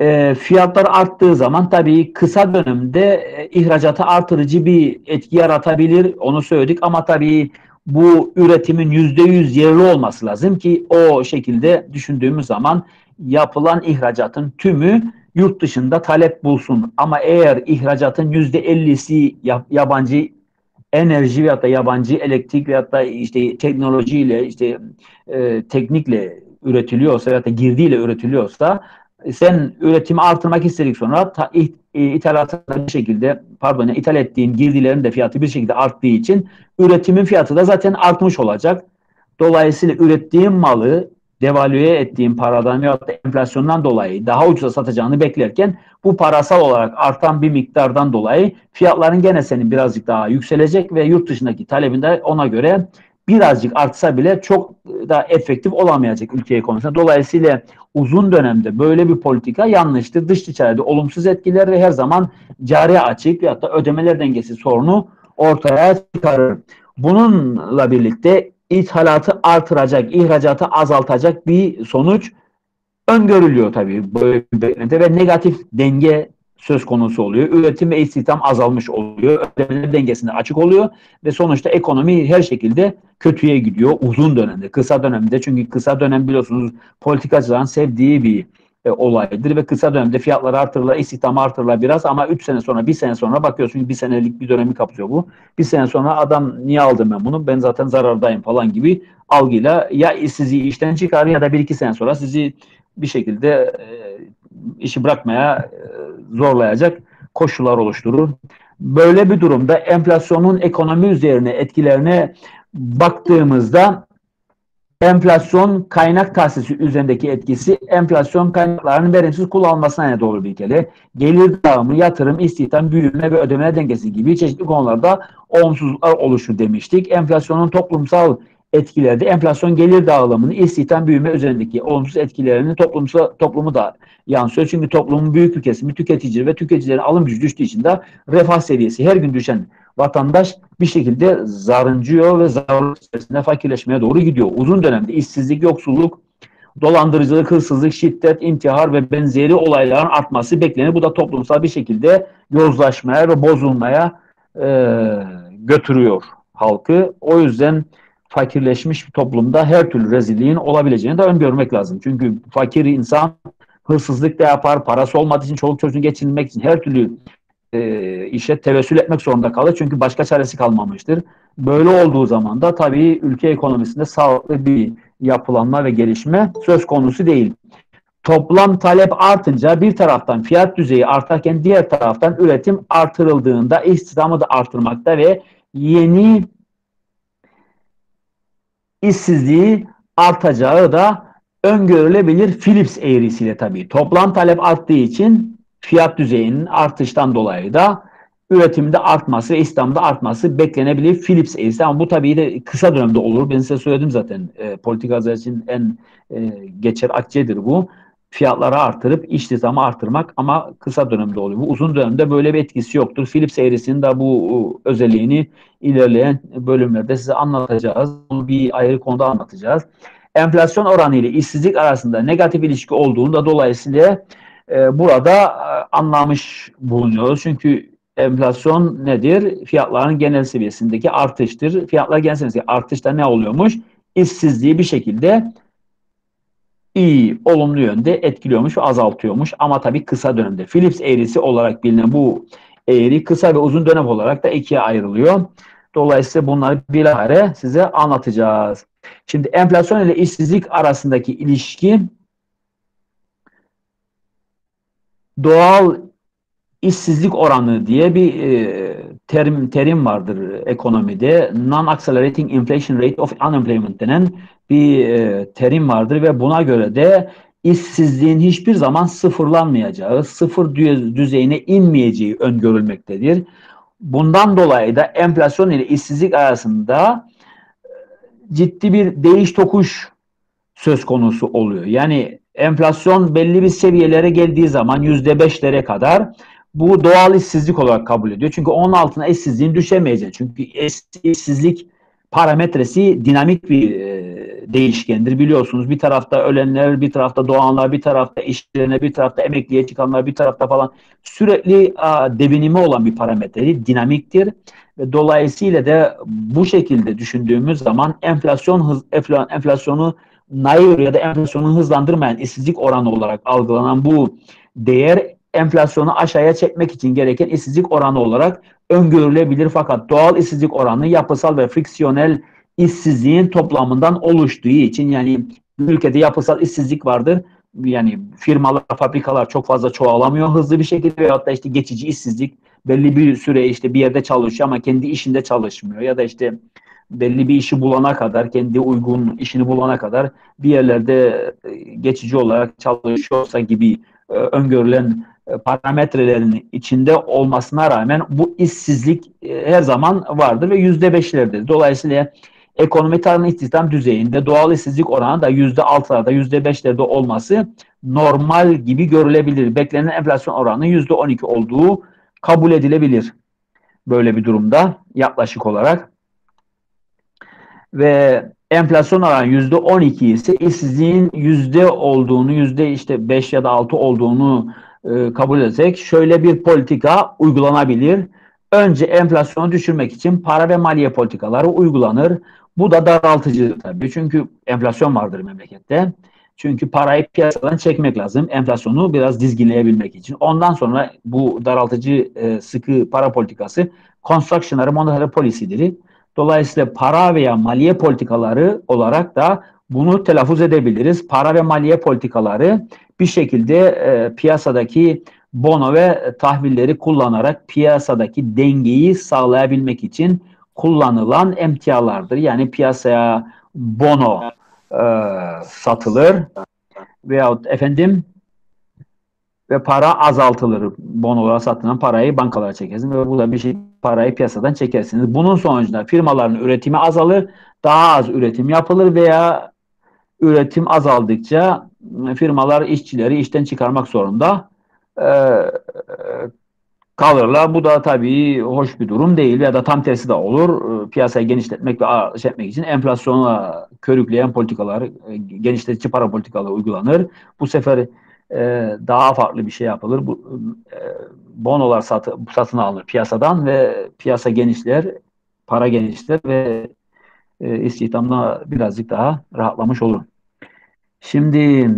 E, fiyatlar arttığı zaman tabii kısa dönemde e, ihracatı artırıcı bir etki yaratabilir. Onu söyledik ama tabii bu üretimin yüzde yüz yerli olması lazım ki o şekilde düşündüğümüz zaman yapılan ihracatın tümü yurt dışında talep bulsun. Ama eğer ihracatın yüzde ellisi yabancı enerji veya da yabancı elektrik veya da işte teknolojiyle işte e, teknikle üretiliyorsa veya da girdiyle üretiliyorsa sen üretimi artırmak istedik sonra ta, ithalatı bir şekilde pardon yani ithal ettiğin girdilerin de fiyatı bir şekilde arttığı için üretimin fiyatı da zaten artmış olacak. Dolayısıyla ürettiğin malı devalüe ettiğin paradan veya da enflasyondan dolayı daha ucuza satacağını beklerken bu parasal olarak artan bir miktardan dolayı fiyatların gene senin birazcık daha yükselecek ve yurt dışındaki talebinde ona göre birazcık artsa bile çok da efektif olamayacak ülke ekonomisine. Dolayısıyla uzun dönemde böyle bir politika yanlıştır. Dış ticarette olumsuz etkiler ve her zaman cari açık ya da ödemeler dengesi sorunu ortaya çıkarır. Bununla birlikte ithalatı artıracak, ihracatı azaltacak bir sonuç öngörülüyor tabii böyle bir beklenti ve negatif denge söz konusu oluyor. Üretim ve istihdam azalmış oluyor. Ödemeler dengesinde açık oluyor ve sonuçta ekonomi her şekilde kötüye gidiyor uzun dönemde, kısa dönemde. Çünkü kısa dönem biliyorsunuz politikacıların sevdiği bir e, olaydır ve kısa dönemde fiyatlar artırılır, istihdam artırılır biraz ama 3 sene sonra, bir sene sonra bakıyorsun bir senelik bir dönemi kapsıyor bu. Bir sene sonra adam niye aldım ben bunu? Ben zaten zarardayım falan gibi algıyla ya sizi işten çıkar ya da bir iki sene sonra sizi bir şekilde e, işi bırakmaya e, zorlayacak koşullar oluşturur. Böyle bir durumda enflasyonun ekonomi üzerine etkilerine baktığımızda enflasyon kaynak tahsisi üzerindeki etkisi enflasyon kaynaklarının verimsiz kullanılmasına ne doğru bir kere. Gelir dağılımı, yatırım, istihdam, büyüme ve ödeme dengesi gibi çeşitli konularda olumsuzluklar oluşur demiştik. Enflasyonun toplumsal etkilerde enflasyon gelir dağılımını, istihdam büyüme üzerindeki olumsuz etkilerini toplumsal toplumu da yansıyor. Çünkü toplumun büyük bir kesimi tüketici ve tüketicilerin alım gücü düştüğü için de refah seviyesi her gün düşen vatandaş bir şekilde zarıncıyor ve zararlı içerisinde fakirleşmeye doğru gidiyor. Uzun dönemde işsizlik, yoksulluk, dolandırıcılık, hırsızlık, şiddet, intihar ve benzeri olayların artması beklenir. Bu da toplumsal bir şekilde yozlaşmaya ve bozulmaya e, götürüyor halkı. O yüzden fakirleşmiş bir toplumda her türlü rezilliğin olabileceğini de öngörmek lazım. Çünkü fakir insan hırsızlık da yapar, parası olmadığı için çoluk çocuğunu geçindirmek için her türlü e, işe tevessül etmek zorunda kalır. Çünkü başka çaresi kalmamıştır. Böyle olduğu zaman da tabii ülke ekonomisinde sağlıklı bir yapılanma ve gelişme söz konusu değil. Toplam talep artınca bir taraftan fiyat düzeyi artarken diğer taraftan üretim artırıldığında istihdamı da artırmakta ve yeni işsizliği artacağı da öngörülebilir Philips eğrisiyle tabii. Toplam talep arttığı için fiyat düzeyinin artıştan dolayı da üretimde artması ve İslam'da artması beklenebilir Philips eğrisi ama bu tabii de kısa dönemde olur. Ben size söyledim zaten e, politikacılar için en e, geçer akçedir bu. Fiyatları artırıp istihdamı artırmak ama kısa dönemde oluyor. Bu uzun dönemde böyle bir etkisi yoktur. Philips eğrisinin de bu özelliğini ilerleyen bölümlerde size anlatacağız. Bunu bir ayrı konuda anlatacağız. Enflasyon oranı ile işsizlik arasında negatif ilişki olduğunu da dolayısıyla e, burada e, anlamış bulunuyoruz. Çünkü enflasyon nedir? Fiyatların genel seviyesindeki artıştır. Fiyatlar genel seviyesindeki artışta ne oluyormuş? İşsizliği bir şekilde iyi, olumlu yönde etkiliyormuş ve azaltıyormuş. Ama tabii kısa dönemde. Philips eğrisi olarak bilinen bu eğri kısa ve uzun dönem olarak da ikiye ayrılıyor. Dolayısıyla bunları bilahare size anlatacağız. Şimdi enflasyon ile işsizlik arasındaki ilişki doğal işsizlik oranı diye bir e, terim terim vardır ekonomide. Non-accelerating inflation rate of unemployment denen bir e, terim vardır ve buna göre de işsizliğin hiçbir zaman sıfırlanmayacağı, sıfır düzeyine inmeyeceği öngörülmektedir. Bundan dolayı da enflasyon ile işsizlik arasında e, ciddi bir değiş tokuş söz konusu oluyor. Yani enflasyon belli bir seviyelere geldiği zaman yüzde beşlere kadar bu doğal işsizlik olarak kabul ediyor. Çünkü onun altına işsizliğin düşemeyeceği. Çünkü işsizlik parametresi dinamik bir e, değişkendir biliyorsunuz. Bir tarafta ölenler, bir tarafta doğanlar, bir tarafta işçilerine, bir tarafta emekliye çıkanlar, bir tarafta falan sürekli a, devinimi olan bir parametre, dinamiktir. Ve dolayısıyla da bu şekilde düşündüğümüz zaman enflasyon hız, enflasyonu nair ya da enflasyonu hızlandırmayan işsizlik oranı olarak algılanan bu değer enflasyonu aşağıya çekmek için gereken işsizlik oranı olarak öngörülebilir fakat doğal işsizlik oranı yapısal ve friksiyonel işsizliğin toplamından oluştuğu için yani ülkede yapısal işsizlik vardır. Yani firmalar, fabrikalar çok fazla çoğalamıyor hızlı bir şekilde veyahut da işte geçici işsizlik belli bir süre işte bir yerde çalışıyor ama kendi işinde çalışmıyor ya da işte belli bir işi bulana kadar, kendi uygun işini bulana kadar bir yerlerde e, geçici olarak çalışıyorsa gibi e, öngörülen e, parametrelerin içinde olmasına rağmen bu işsizlik her zaman vardır ve yüzde beşlerdir. Dolayısıyla ekonomi tarım istihdam düzeyinde doğal işsizlik oranı da yüzde altılarda, yüzde beşlerde olması normal gibi görülebilir. Beklenen enflasyon oranı yüzde on iki olduğu kabul edilebilir. Böyle bir durumda yaklaşık olarak ve enflasyon oranı yüzde 12 ise işsizliğin yüzde olduğunu, yüzde işte 5 ya da 6 olduğunu e, kabul etsek şöyle bir politika uygulanabilir. Önce enflasyonu düşürmek için para ve maliye politikaları uygulanır. Bu da daraltıcı tabii. Çünkü enflasyon vardır memlekette. Çünkü parayı piyasadan çekmek lazım. Enflasyonu biraz dizginleyebilmek için. Ondan sonra bu daraltıcı e, sıkı para politikası constructionary monetary policy'dir. Dolayısıyla para veya maliye politikaları olarak da bunu telaffuz edebiliriz. Para ve maliye politikaları bir şekilde e, piyasadaki bono ve tahvilleri kullanarak piyasadaki dengeyi sağlayabilmek için kullanılan emtialardır. Yani piyasaya bono e, satılır veyahut efendim ve para azaltılır. Bonolara satılan parayı bankalara çekersiniz ve bu da bir şey parayı piyasadan çekersiniz. Bunun sonucunda firmaların üretimi azalır, daha az üretim yapılır veya üretim azaldıkça firmalar işçileri işten çıkarmak zorunda e, kalırlar. Bu da tabii hoş bir durum değil ya da tam tersi de olur. E, piyasayı genişletmek ve şey etmek için enflasyona körükleyen politikalar, e, genişletici para politikaları uygulanır. Bu sefer e, daha farklı bir şey yapılır. Bu e, bonolar satı, satın alınır piyasadan ve piyasa genişler, para genişler ve e, istihdamda birazcık daha rahatlamış olur. Şimdi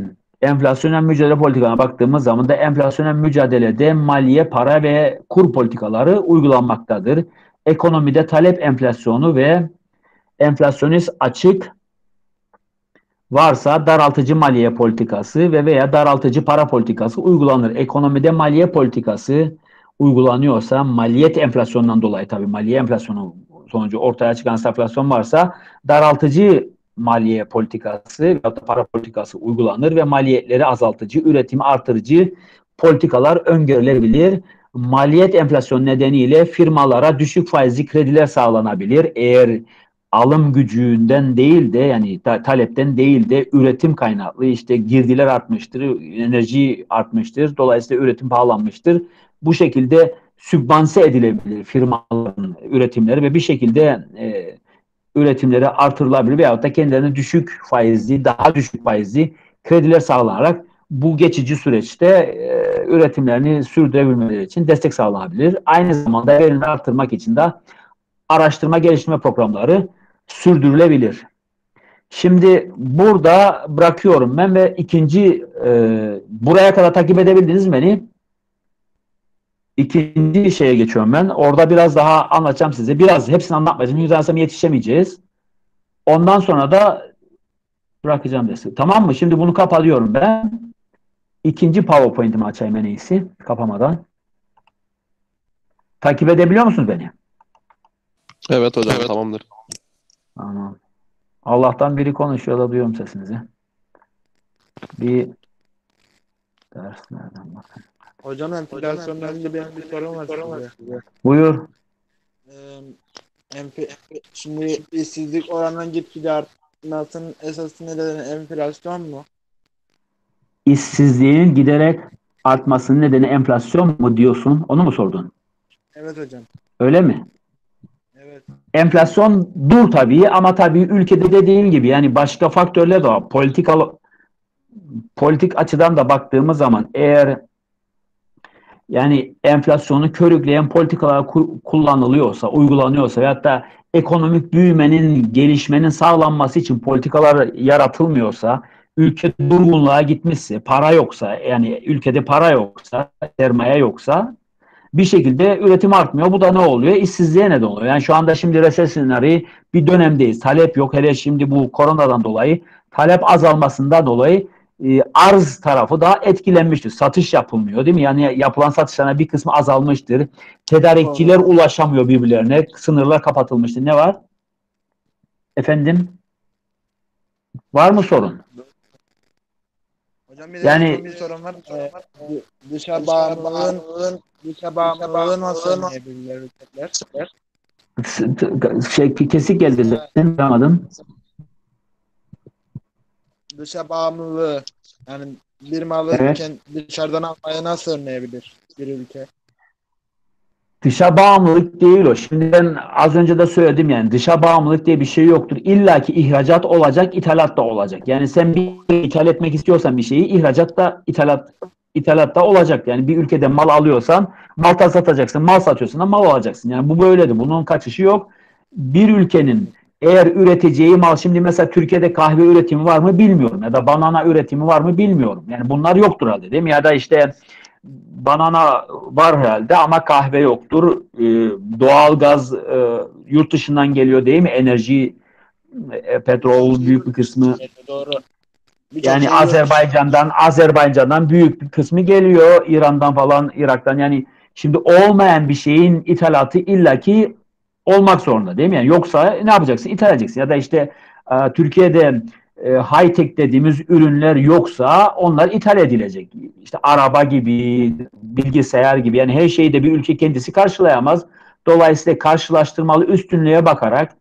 enflasyonel mücadele politikalarına baktığımız zaman da enflasyonel mücadelede maliye, para ve kur politikaları uygulanmaktadır. Ekonomide talep enflasyonu ve enflasyonist açık varsa daraltıcı maliye politikası ve veya daraltıcı para politikası uygulanır. Ekonomide maliye politikası uygulanıyorsa maliyet enflasyonundan dolayı tabii maliye enflasyonu sonucu ortaya çıkan enflasyon varsa daraltıcı maliye politikası ya da para politikası uygulanır ve maliyetleri azaltıcı, üretimi artırıcı politikalar öngörülebilir. Maliyet enflasyonu nedeniyle firmalara düşük faizli krediler sağlanabilir. Eğer alım gücünden değil de yani talepten değil de üretim kaynaklı işte girdiler artmıştır, enerji artmıştır. Dolayısıyla üretim pahalanmıştır. Bu şekilde sübvanse edilebilir firmaların üretimleri ve bir şekilde e, üretimleri artırılabilir veyahut da kendilerine düşük faizli, daha düşük faizli krediler sağlanarak bu geçici süreçte e, üretimlerini sürdürebilmeleri için destek sağlanabilir. Aynı zamanda verimini artırmak için de araştırma geliştirme programları sürdürülebilir. Şimdi burada bırakıyorum ben ve ikinci e, buraya kadar takip edebildiniz beni? İkinci şeye geçiyorum ben. Orada biraz daha anlatacağım size. Biraz hepsini anlatmayacağım. Yüzden yetişemeyeceğiz. Ondan sonra da bırakacağım dersi. Tamam mı? Şimdi bunu kapatıyorum ben. İkinci PowerPoint'imi açayım en iyisi. Kapamadan. Takip edebiliyor musunuz beni? Evet hocam evet. tamamdır. Tamam. Allah'tan biri konuşuyor da duyuyorum sesinizi. Bir ders nereden bakın. Hocam enflasyonla ilgili benim bir sorum var size. Buyur. Ee, enf- şimdi işsizlik oranının gitgide artmasının esas nedeni enflasyon mu? İşsizliğin giderek artmasının nedeni enflasyon mu diyorsun? Onu mu sordun? Evet hocam. Öyle mi? Evet. Enflasyon dur tabii ama tabii ülkede dediğim gibi yani başka faktörler de var. Politikal politik açıdan da baktığımız zaman eğer yani enflasyonu körükleyen politikalar kullanılıyorsa, uygulanıyorsa veyahut da ekonomik büyümenin, gelişmenin sağlanması için politikalar yaratılmıyorsa, ülke durgunluğa gitmişse, para yoksa, yani ülkede para yoksa, sermaye yoksa bir şekilde üretim artmıyor. Bu da ne oluyor? İşsizliğe neden oluyor. Yani şu anda şimdi resesyonari bir dönemdeyiz. Talep yok. Hele şimdi bu koronadan dolayı talep azalmasından dolayı e, arz tarafı da etkilenmiştir. Satış yapılmıyor değil mi? Yani yapılan satışlarına bir kısmı azalmıştır. Tedarikçiler Doğru. ulaşamıyor birbirlerine. Sınırlar kapatılmıştır. Ne var? Efendim? Var mı sorun? Hocam bir yani, bir sorun var. Ee, dışa bağımlılığın dışa bağımlılığın nasıl Şey, kesik geldi. Ben anlamadım dışa bağımlılığı yani bir malı evet. dışarıdan almaya nasıl önleyebilir bir ülke? Dışa bağımlılık değil o. Şimdi ben az önce de söyledim yani dışa bağımlılık diye bir şey yoktur. İlla ki ihracat olacak, ithalat da olacak. Yani sen bir ithal etmek istiyorsan bir şeyi ihracat da ithalat İthalatta olacak. Yani bir ülkede mal alıyorsan mal da satacaksın. Mal satıyorsan da mal alacaksın. Yani bu böyledir. Bunun kaçışı yok. Bir ülkenin eğer üreteceği mal şimdi mesela Türkiye'de kahve üretimi var mı bilmiyorum ya da banana üretimi var mı bilmiyorum. Yani bunlar yoktur herhalde değil mi? Ya da işte banana var herhalde ama kahve yoktur. Ee, doğalgaz e, yurt dışından geliyor değil mi? Enerji, e, petrol büyük bir kısmı Doğru. Birçok yani şey. Azerbaycan'dan Azerbaycan'dan büyük bir kısmı geliyor. İran'dan falan, Irak'tan yani şimdi olmayan bir şeyin ithalatı illaki olmak zorunda değil mi? Yani yoksa ne yapacaksın? İthal edeceksin. Ya da işte e, Türkiye'de e, high tech dediğimiz ürünler yoksa onlar ithal edilecek. İşte araba gibi, bilgisayar gibi yani her şeyi de bir ülke kendisi karşılayamaz. Dolayısıyla karşılaştırmalı üstünlüğe bakarak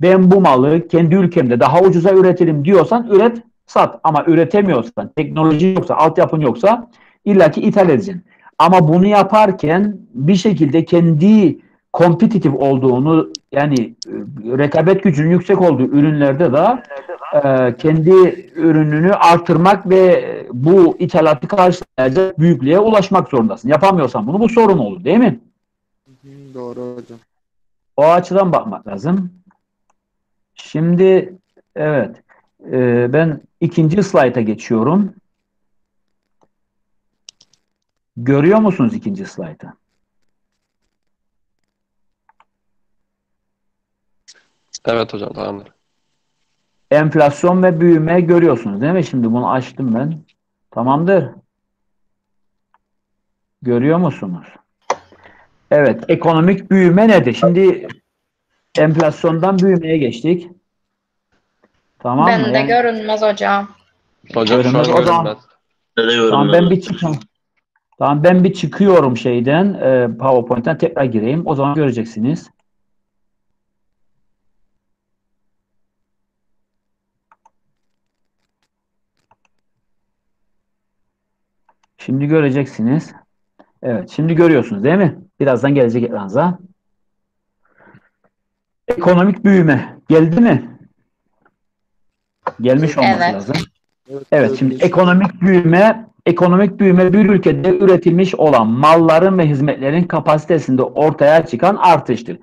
ben bu malı kendi ülkemde daha ucuza üretelim diyorsan üret, sat. Ama üretemiyorsan, teknoloji yoksa, altyapın yoksa illaki ithal edeceksin. Ama bunu yaparken bir şekilde kendi kompetitif olduğunu yani e, rekabet gücünün yüksek olduğu ürünlerde de e, kendi ürününü artırmak ve bu ithalatı karşılayacak büyüklüğe ulaşmak zorundasın. Yapamıyorsan bunu bu sorun olur değil mi? Doğru hocam. O açıdan bakmak lazım. Şimdi evet e, ben ikinci slayta geçiyorum. Görüyor musunuz ikinci slaytı? Evet hocam tamamdır. Enflasyon ve büyüme görüyorsunuz değil mi? Şimdi bunu açtım ben. Tamamdır. Görüyor musunuz? Evet, ekonomik büyüme nedir? Şimdi enflasyondan büyümeye geçtik. Tamam mı? Ben de Yani- görünmez hocam. Hocam şu an Görünmez. O zaman- görünmez. Tamam ben bir çıkayım. Tamam ben bir çıkıyorum şeyden e, PowerPoint'ten tekrar gireyim. O zaman göreceksiniz. Şimdi göreceksiniz. Evet, şimdi görüyorsunuz değil mi? Birazdan gelecek ekranınıza. Ekonomik büyüme geldi mi? Gelmiş olması Evet. lazım. Evet şimdi ekonomik büyüme ekonomik büyüme bir ülkede üretilmiş olan malların ve hizmetlerin kapasitesinde ortaya çıkan artıştır.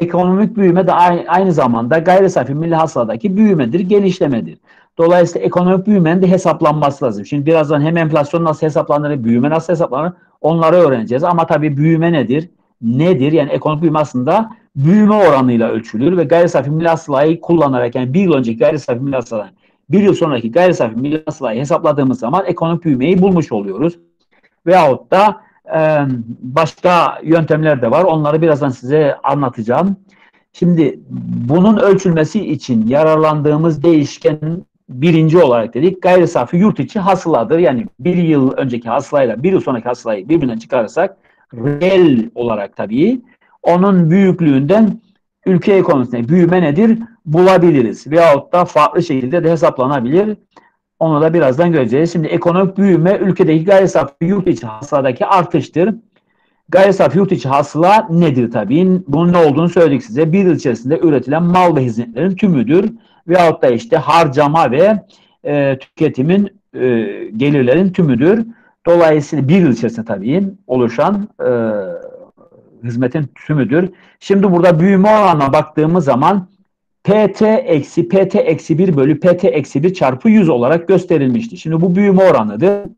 Ekonomik büyüme de ay- aynı zamanda gayri safi milli hasıladaki büyümedir, genişlemedir. Dolayısıyla ekonomik büyümenin de hesaplanması lazım. Şimdi birazdan hem enflasyon nasıl hesaplanır, büyüme nasıl hesaplanır onları öğreneceğiz. Ama tabii büyüme nedir? Nedir? Yani ekonomik büyüme aslında büyüme oranıyla ölçülür ve gayri safi milli hasılayı kullanarak yani bir yıl önceki gayri safi milli hasılayı bir yıl sonraki gayri safi milli hasılayı hesapladığımız zaman ekonomik büyümeyi bulmuş oluyoruz. Veyahut da e, başka yöntemler de var. Onları birazdan size anlatacağım. Şimdi bunun ölçülmesi için yararlandığımız değişken birinci olarak dedik gayri safi yurt içi hasıladır. Yani bir yıl önceki hasılayla bir yıl sonraki hasılayı birbirinden çıkarırsak reel olarak tabii onun büyüklüğünden ülke ekonomisine büyüme nedir bulabiliriz. Veyahut da farklı şekilde de hesaplanabilir. Onu da birazdan göreceğiz. Şimdi ekonomik büyüme ülkedeki gayri safi yurt içi hasıladaki artıştır. Gayri safi yurt içi hasıla nedir tabii? Bunun ne olduğunu söyledik size. Bir yıl içerisinde üretilen mal ve hizmetlerin tümüdür. Veyahut da işte harcama ve e, tüketimin e, gelirlerin tümüdür. Dolayısıyla bir yıl içerisinde tabii oluşan e, hizmetin tümüdür. Şimdi burada büyüme oranına baktığımız zaman PT eksi PT eksi 1 bölü PT eksi 1 çarpı 100 olarak gösterilmişti. Şimdi bu büyüme oranıdır.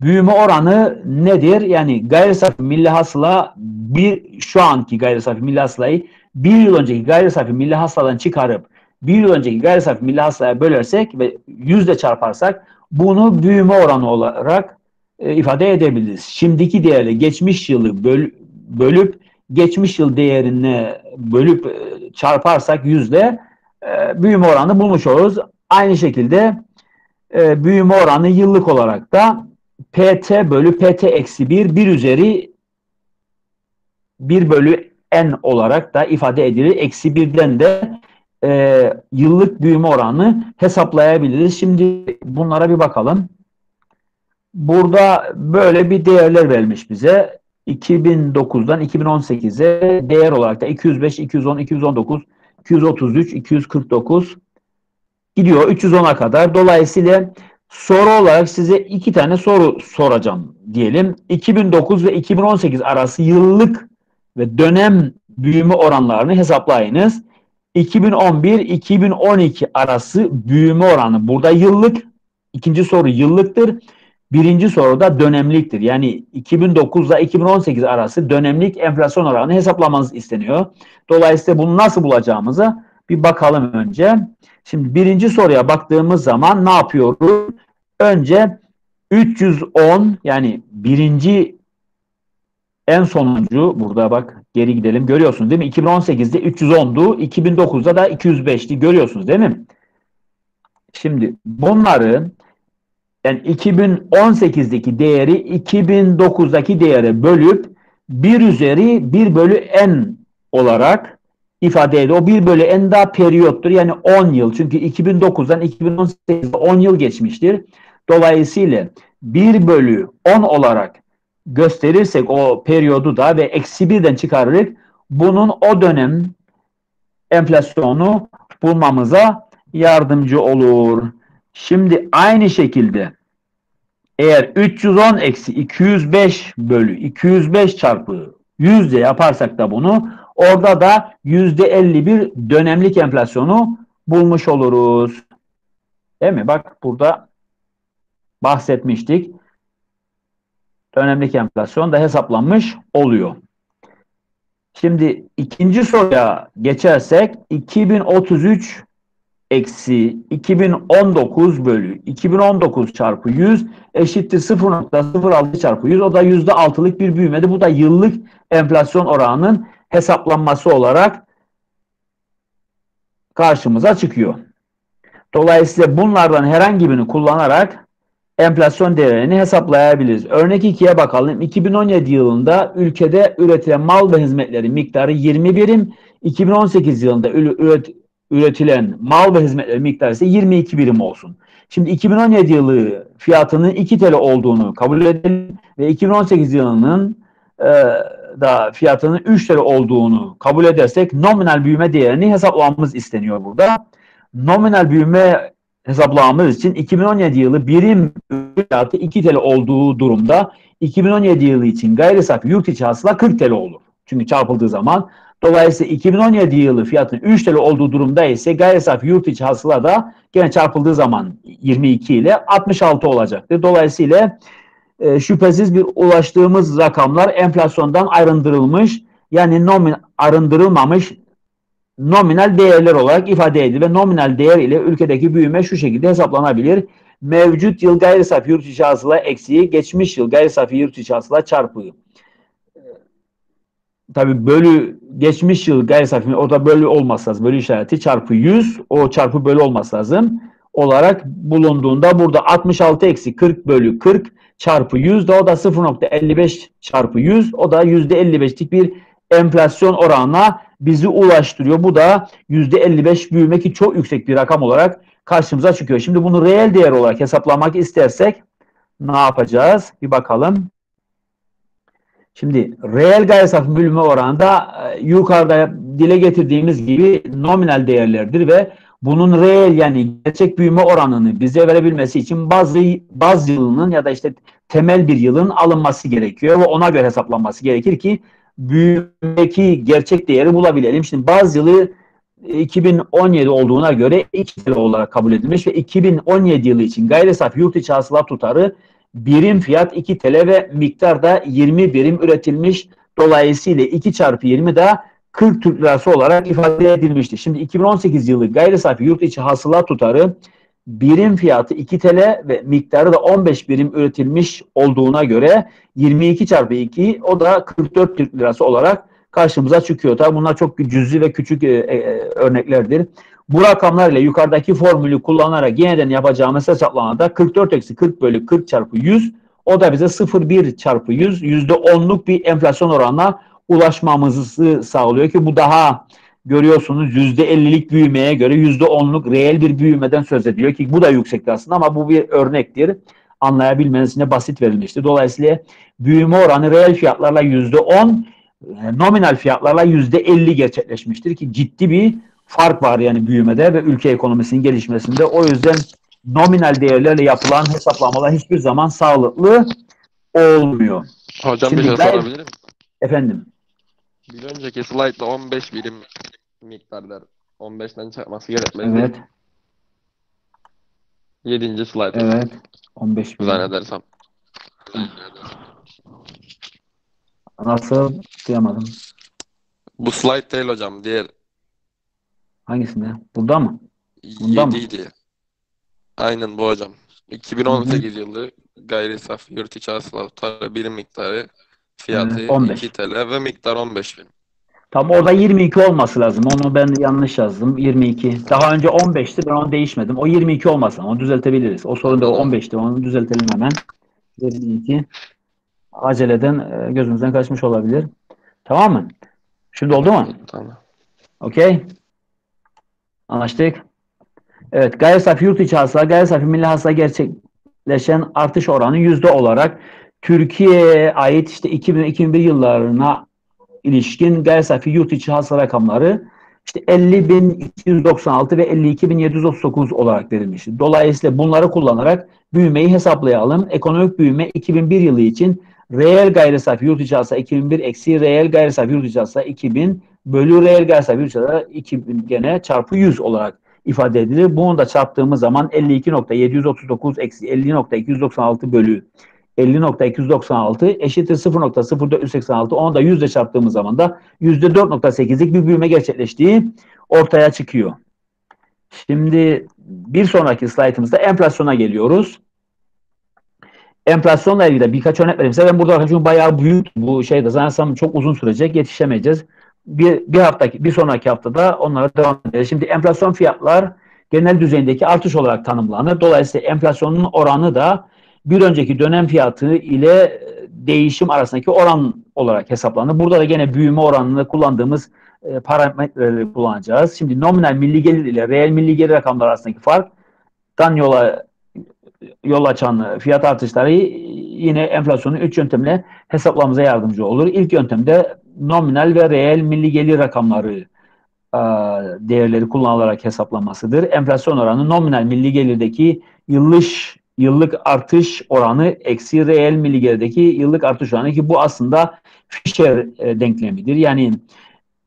Büyüme oranı nedir? Yani gayri safi milli hasıla bir şu anki gayri safi milli hasılayı bir yıl önceki gayri safi milli hasıladan çıkarıp bir yıl önceki gayri safi milli hasılaya bölersek ve yüzle çarparsak bunu büyüme oranı olarak e, ifade edebiliriz. Şimdiki değerle geçmiş yılı böl, bölüp geçmiş yıl değerine bölüp e, çarparsak yüzle e, büyüme oranı bulmuş oluruz. Aynı şekilde e, büyüme oranı yıllık olarak da PT bölü PT eksi 1 1 üzeri 1 bölü n olarak da ifade edilir. Eksi 1'den de e, yıllık büyüme oranı hesaplayabiliriz. Şimdi bunlara bir bakalım. Burada böyle bir değerler vermiş bize. 2009'dan 2018'e değer olarak da 205, 210, 219, 233, 249 gidiyor 310'a kadar. Dolayısıyla soru olarak size iki tane soru soracağım diyelim. 2009 ve 2018 arası yıllık ve dönem büyüme oranlarını hesaplayınız. 2011-2012 arası büyüme oranı burada yıllık. İkinci soru yıllıktır. Birinci soru da dönemliktir. Yani 2009 ile 2018 arası dönemlik enflasyon oranını hesaplamanız isteniyor. Dolayısıyla bunu nasıl bulacağımızı bir bakalım önce. Şimdi birinci soruya baktığımız zaman ne yapıyoruz? Önce 310 yani birinci en sonuncu burada bak geri gidelim görüyorsunuz değil mi? 2018'de 310'du, 2009'da da 205'ti görüyorsunuz değil mi? Şimdi bunları yani 2018'deki değeri 2009'daki değere bölüp 1 üzeri 1 bölü n olarak ifade ediyor. O 1 bölü n daha periyottur. Yani 10 yıl. Çünkü 2009'dan 2018'e 10 yıl geçmiştir. Dolayısıyla 1 bölü 10 olarak gösterirsek o periyodu da ve eksi birden çıkarırız. Bunun o dönem enflasyonu bulmamıza yardımcı olur. Şimdi aynı şekilde eğer 310 eksi 205 bölü 205 çarpı 100 de yaparsak da bunu orada da %51 dönemlik enflasyonu bulmuş oluruz. Değil mi? Bak burada bahsetmiştik. Dönemlik enflasyon da hesaplanmış oluyor. Şimdi ikinci soruya geçersek 2033 eksi 2019 bölü 2019 çarpı 100 eşittir 0.06 çarpı 100. O da %6'lık bir büyümedi. Bu da yıllık enflasyon oranının hesaplanması olarak karşımıza çıkıyor. Dolayısıyla bunlardan herhangi birini kullanarak enflasyon değerini hesaplayabiliriz. Örnek 2'ye bakalım. 2017 yılında ülkede üretilen mal ve hizmetlerin miktarı 20 birim. 2018 yılında üret, üretilen mal ve hizmetlerin miktarı ise 22 birim olsun. Şimdi 2017 yılı fiyatının 2 TL olduğunu kabul edelim ve 2018 yılının e, da fiyatının 3 TL olduğunu kabul edersek nominal büyüme değerini hesaplamamız isteniyor burada. Nominal büyüme hesaplamamız için 2017 yılı birim fiyatı 2 TL olduğu durumda 2017 yılı için gayri safi yurt içi hasıla 40 TL olur. Çünkü çarpıldığı zaman Dolayısıyla 2017 yılı fiyatının 3 TL olduğu durumda ise gayri safi yurt içi hasıla da gene çarpıldığı zaman 22 ile 66 olacaktır. Dolayısıyla e, şüphesiz bir ulaştığımız rakamlar enflasyondan arındırılmış yani nomin arındırılmamış nominal değerler olarak ifade edilir ve nominal değer ile ülkedeki büyüme şu şekilde hesaplanabilir. Mevcut yıl gayri safi yurt içi hasıla eksiği geçmiş yıl gayri safi yurt içi hasıla çarpı tabi bölü geçmiş yıl gayri safi orada bölü olması lazım. Bölü işareti çarpı 100 o çarpı bölü olması lazım. Olarak bulunduğunda burada 66 eksi 40 bölü 40 çarpı 100 de o da 0.55 çarpı 100 o da %55'lik bir enflasyon oranına bizi ulaştırıyor. Bu da %55 büyüme ki çok yüksek bir rakam olarak karşımıza çıkıyor. Şimdi bunu reel değer olarak hesaplamak istersek ne yapacağız? Bir bakalım. Şimdi reel gayri safi bölünme oranı da e, yukarıda dile getirdiğimiz gibi nominal değerlerdir ve bunun reel yani gerçek büyüme oranını bize verebilmesi için bazı baz yılının ya da işte temel bir yılın alınması gerekiyor ve ona göre hesaplanması gerekir ki büyümedeki gerçek değeri bulabilelim. Şimdi baz yılı 2017 olduğuna göre 2 TL olarak kabul edilmiş ve 2017 yılı için gayri safi yurt içi hasılat tutarı birim fiyat 2 TL ve miktar da 20 birim üretilmiş. Dolayısıyla 2 çarpı 20 da 40 Türk Lirası olarak ifade edilmişti. Şimdi 2018 yılı gayri safi yurt içi hasılat tutarı birim fiyatı 2 TL ve miktarı da 15 birim üretilmiş olduğuna göre 22 çarpı 2 o da 44 Türk Lirası olarak karşımıza çıkıyor. Tabi bunlar çok cüzi ve küçük e, e, örneklerdir. Bu rakamlarla yukarıdaki formülü kullanarak yeniden yapacağımız hesaplamada 44 eksi 40 bölü 40 çarpı 100 o da bize 0,1 çarpı 100 %10'luk bir enflasyon oranına ulaşmamızı sağlıyor ki bu daha görüyorsunuz %50'lik büyümeye göre %10'luk reel bir büyümeden söz ediyor ki bu da yüksek aslında ama bu bir örnektir. Anlayabilmeniz için basit verilmiştir. Dolayısıyla büyüme oranı reel fiyatlarla %10 nominal fiyatlarla %50 gerçekleşmiştir ki ciddi bir fark var yani büyümede ve ülke ekonomisinin gelişmesinde. O yüzden nominal değerlerle yapılan hesaplamalar hiçbir zaman sağlıklı olmuyor. Hocam Şimdi bir şey sorabilir miyim? Efendim. Bir önceki slide'da 15 birim miktarlar 15'ten çarpması gerekmez. Evet. 7. slide. Evet. 15 bin. Zannedersem. Nasıl? Duyamadım. Bu slide değil hocam. Diğer Hangisinde? Burada mı? Bunda mı? 7 idi. Aynen bu hocam. 2018 yılı gayri safi yurt içi hasıla tutarı birim miktarı fiyatı Evet, 15. 2 TL ve miktar 15 bin. Tam orada 22 olması lazım. Onu ben yanlış yazdım. 22. Daha önce 15'ti. Ben onu değişmedim. O 22 olmasın. Onu düzeltebiliriz. O sorun da o 15'ti. Onu düzeltelim hemen. 22. Aceleden e, gözümüzden kaçmış olabilir. Tamam mı? Şimdi oldu mu? Tamam. Okey. Anlaştık. Evet. Gayri safi yurt içi hasıla, gayri safi milli hasıla gerçekleşen artış oranı yüzde olarak Türkiye'ye ait işte 2000-2001 yıllarına ilişkin gayri safi yurt içi hasıla rakamları işte 50.296 ve 52.739 olarak verilmiş. Dolayısıyla bunları kullanarak büyümeyi hesaplayalım. Ekonomik büyüme 2001 yılı için reel gayri safi yurt içi hasıla 2001 eksi reel gayri safi yurt içi hasıla 2000 bölü reel gayri safi yurt içi hasıla 2000 gene çarpı 100 olarak ifade edilir. Bunu da çarptığımız zaman 52.739 eksi 50.296 bölü 50.296 eşittir 0.0486. Onu da 100 ile çarptığımız zaman da %4.8'lik bir büyüme gerçekleştiği ortaya çıkıyor. Şimdi bir sonraki slaytımızda enflasyona geliyoruz. Enflasyonla ilgili de birkaç örnek vereyim size. Ben burada çünkü bayağı büyük bu şeyde zannedersem çok uzun sürecek yetişemeyeceğiz. Bir, bir haftaki bir sonraki haftada onlara devam edeceğiz. Şimdi enflasyon fiyatlar genel düzeyindeki artış olarak tanımlanır. Dolayısıyla enflasyonun oranı da bir önceki dönem fiyatı ile değişim arasındaki oran olarak hesaplanır. Burada da gene büyüme oranını kullandığımız e, parametreleri kullanacağız. Şimdi nominal milli gelir ile reel milli gelir rakamları arasındaki farktan yola yol açan fiyat artışları yine enflasyonun üç yöntemle hesaplamamıza yardımcı olur. İlk yöntemde nominal ve reel milli gelir rakamları e, değerleri kullanılarak hesaplanmasıdır. Enflasyon oranı nominal milli gelirdeki yıllık yıllık artış oranı eksi reel milli gelirdeki yıllık artış oranı ki bu aslında Fisher e, denklemidir. Yani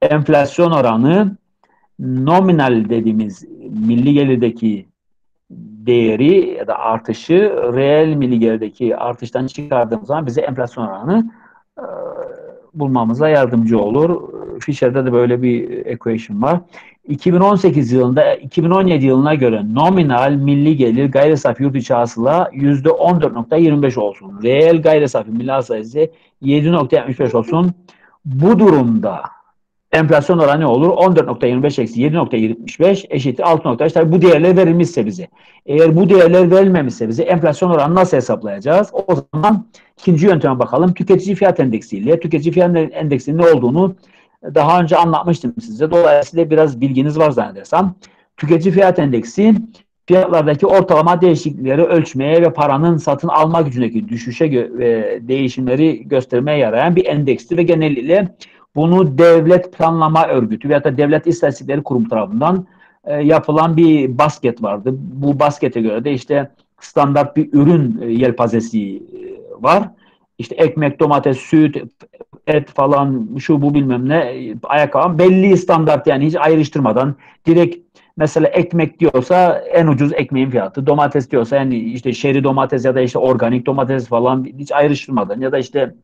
enflasyon oranı nominal dediğimiz milli gelirdeki değeri ya da artışı reel milli gelirdeki artıştan çıkardığımız zaman bize enflasyon oranı e, bulmamıza yardımcı olur. Fisher'de de böyle bir equation var. 2018 yılında 2017 yılına göre nominal milli gelir gayri safi yurt içi hasıla %14.25 olsun. Reel gayri safi milli hasıla ise 7.75 olsun. Bu durumda enflasyon oranı ne olur? 14.25 eksi 7.75 eşittir 6.5. Tabii bu değerler verilmişse bize. Eğer bu değerler verilmemişse bize enflasyon oranı nasıl hesaplayacağız? O zaman ikinci yönteme bakalım. Tüketici fiyat endeksiyle. Tüketici fiyat endeksinin ne olduğunu daha önce anlatmıştım size. Dolayısıyla biraz bilginiz var zannedersem. Tüketici fiyat endeksi fiyatlardaki ortalama değişiklikleri ölçmeye ve paranın satın alma gücündeki düşüşe ve değişimleri göstermeye yarayan bir endekstir ve genellikle bunu devlet planlama örgütü veya da devlet istatistikleri kurum tarafından e, yapılan bir basket vardı. Bu baskete göre de işte standart bir ürün e, yelpazesi e, var. İşte ekmek, domates, süt, et falan şu bu bilmem ne ayakkabı belli standart yani hiç ayrıştırmadan. Direkt mesela ekmek diyorsa en ucuz ekmeğin fiyatı. Domates diyorsa yani işte şeri domates ya da işte organik domates falan hiç ayrıştırmadan. Ya da işte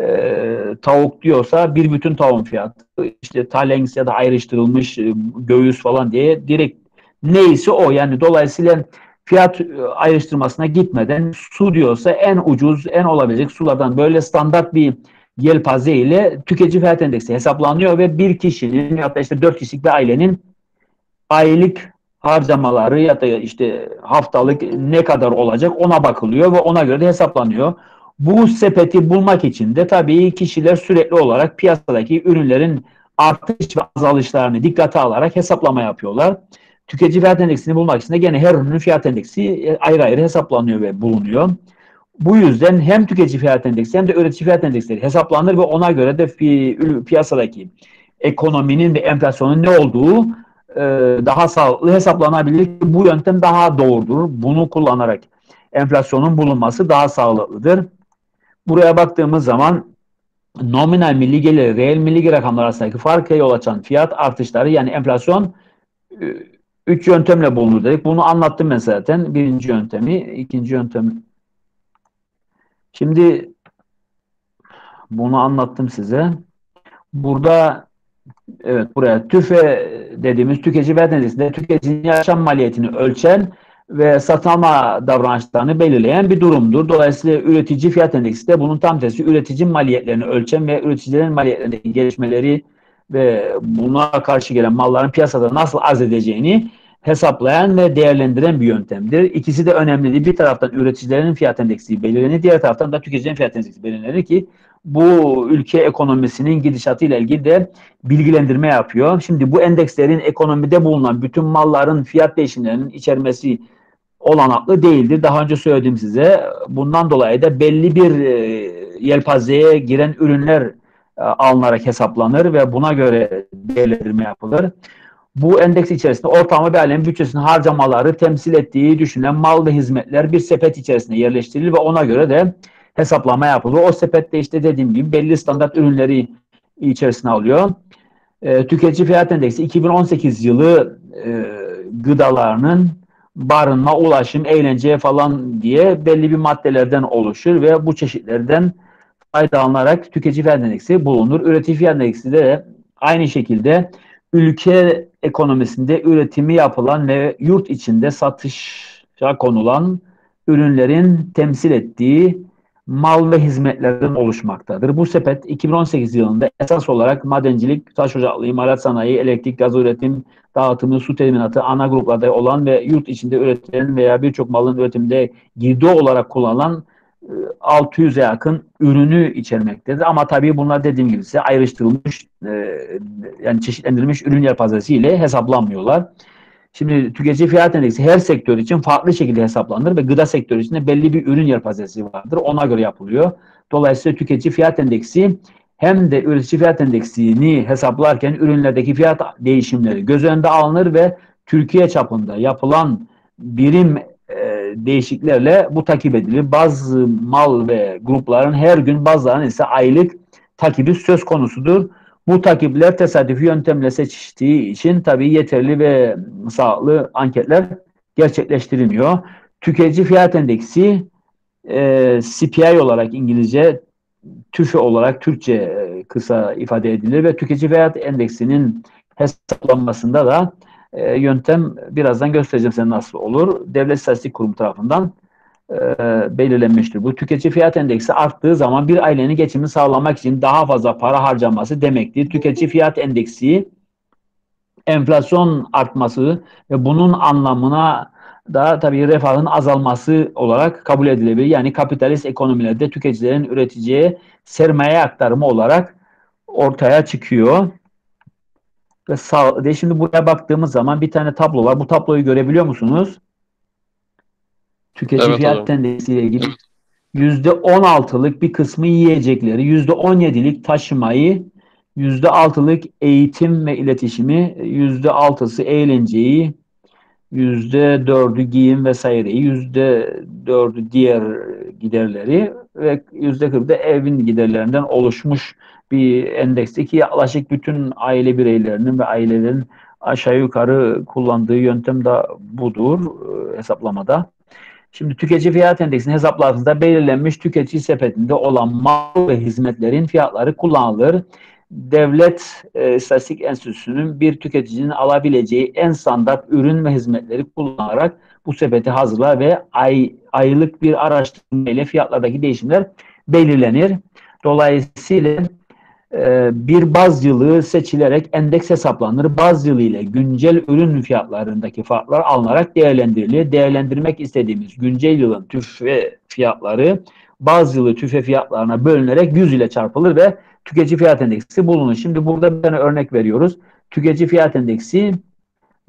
e, tavuk diyorsa bir bütün tavuğun fiyatı. İşte talengs ya da ayrıştırılmış e, göğüs falan diye direkt neyse o. Yani dolayısıyla fiyat e, ayrıştırmasına gitmeden su diyorsa en ucuz en olabilecek sulardan böyle standart bir yelpaze ile tüketici fiyat endeksi hesaplanıyor ve bir kişinin ya da işte dört kişilik bir ailenin aylık harcamaları ya da işte haftalık ne kadar olacak ona bakılıyor ve ona göre de hesaplanıyor. Bu sepeti bulmak için de tabii kişiler sürekli olarak piyasadaki ürünlerin artış ve azalışlarını dikkate alarak hesaplama yapıyorlar. Tüketici fiyat endeksini bulmak için de gene her ürünün fiyat endeksi ayrı ayrı hesaplanıyor ve bulunuyor. Bu yüzden hem tüketici fiyat endeksi hem de üretici fiyat endeksleri hesaplanır ve ona göre de pi piyasadaki ekonominin ve enflasyonun ne olduğu e, daha sağlıklı hesaplanabilir. Bu yöntem daha doğrudur. Bunu kullanarak enflasyonun bulunması daha sağlıklıdır. Buraya baktığımız zaman nominal milli gelir, reel milli gelir rakamlar arasındaki farka yol açan fiyat artışları yani enflasyon e, üç yöntemle bulunur dedik. Bunu anlattım ben zaten. Birinci yöntemi, ikinci yöntem. Şimdi bunu anlattım size. Burada evet buraya TÜFE dediğimiz tüketici vergi endeksinde tüketicinin yaşam maliyetini ölçen ve satın alma davranışlarını belirleyen bir durumdur. Dolayısıyla üretici fiyat endeksi de bunun tam tersi üretici maliyetlerini ölçen ve üreticilerin maliyetlerindeki gelişmeleri ve buna karşı gelen malların piyasada nasıl arz edeceğini hesaplayan ve değerlendiren bir yöntemdir. İkisi de önemlidir. Bir taraftan üreticilerin fiyat endeksi belirlenir, diğer taraftan da tüketicilerin fiyat endeksi belirlenir ki bu ülke ekonomisinin gidişatıyla ilgili de bilgilendirme yapıyor. Şimdi bu endekslerin ekonomide bulunan bütün malların fiyat değişimlerinin içermesi olanaklı değildir. Daha önce söyledim size. Bundan dolayı da belli bir e, yelpazeye giren ürünler alınarak hesaplanır ve buna göre değerlendirme yapılır. Bu endeks içerisinde ortalama bir ailenin bütçesinin harcamaları temsil ettiği düşünülen mal ve hizmetler bir sepet içerisinde yerleştirilir ve ona göre de hesaplama yapılır. O sepette işte dediğim gibi belli standart ürünleri içerisine alıyor. E, tüketici fiyat endeksi 2018 yılı e, gıdalarının barınma, ulaşım, eğlence falan diye belli bir maddelerden oluşur ve bu çeşitlerden faydalanarak tüketici fiyat endeksi bulunur. Üretici fiyat endeksi de aynı şekilde ülke ekonomisinde üretimi yapılan ve yurt içinde satışa konulan ürünlerin temsil ettiği mal ve hizmetlerden oluşmaktadır. Bu sepet 2018 yılında esas olarak madencilik, taş ocaklı, imalat sanayi, elektrik, gaz üretim, dağıtımı, su teminatı ana gruplarda olan ve yurt içinde üretilen veya birçok malın üretiminde girdi olarak kullanılan 600'e yakın ürünü içermektedir. Ama tabii bunlar dediğim gibi size ayrıştırılmış e, yani çeşitlendirilmiş ürün yelpazesi ile hesaplanmıyorlar. Şimdi tüketici fiyat endeksi her sektör için farklı şekilde hesaplanır ve gıda sektörü içinde belli bir ürün yelpazesi vardır. Ona göre yapılıyor. Dolayısıyla tüketici fiyat endeksi hem de üretici fiyat endeksini hesaplarken ürünlerdeki fiyat değişimleri göz önünde alınır ve Türkiye çapında yapılan birim değişiklerle bu takip edilir. Bazı mal ve grupların her gün bazılarının ise aylık takibi söz konusudur. Bu takipler tesadüfi yöntemle seçtiği için tabii yeterli ve sağlıklı anketler gerçekleştirilmiyor. Tüketici fiyat endeksi e, CPI olarak İngilizce, TÜFE olarak Türkçe e, kısa ifade edilir ve tüketici fiyat endeksinin hesaplanmasında da e, yöntem birazdan göstereceğim size nasıl olur. Devlet İstatistik Kurumu tarafından e, belirlenmiştir. Bu tüketici fiyat endeksi arttığı zaman bir ailenin geçimini sağlamak için daha fazla para harcaması demektir. Tüketici fiyat endeksi enflasyon artması ve bunun anlamına da tabii refahın azalması olarak kabul edilebilir. Yani kapitalist ekonomilerde tüketicilerin üreticiye sermaye aktarımı olarak ortaya çıkıyor. Ve sağ, şimdi buraya baktığımız zaman bir tane tablo var. Bu tabloyu görebiliyor musunuz? Tüketici Evet, fiyat hocam. tendensiyle ilgili yüzde on altılık bir kısmı yiyecekleri, yüzde on yedilik taşımayı, yüzde altılık eğitim ve iletişimi, yüzde altısı eğlenceyi, yüzde dördü giyim vesaireyi, yüzde dördü diğer giderleri ve yüzde kırk da evin giderlerinden oluşmuş bir endeksteki yaklaşık bütün aile bireylerinin ve ailelerin aşağı yukarı kullandığı yöntem de budur e, hesaplamada. Şimdi tüketici fiyat endeksinin hesaplarında belirlenmiş tüketici sepetinde olan mal ve hizmetlerin fiyatları kullanılır. Devlet e, İstatistik Enstitüsü'nün bir tüketicinin alabileceği en standart ürün ve hizmetleri kullanarak bu sepeti hazırlar ve ay, aylık bir araştırma ile fiyatlardaki değişimler belirlenir. Dolayısıyla bir baz yılı seçilerek endeks hesaplanır. Baz yılı ile güncel ürün fiyatlarındaki farklar alınarak değerlendirilir. Değerlendirmek istediğimiz güncel yılın tüfe fiyatları baz yılı tüfe fiyatlarına bölünerek 100 ile çarpılır ve tüketici fiyat endeksi bulunur. Şimdi burada bir tane örnek veriyoruz. Tüketici fiyat endeksi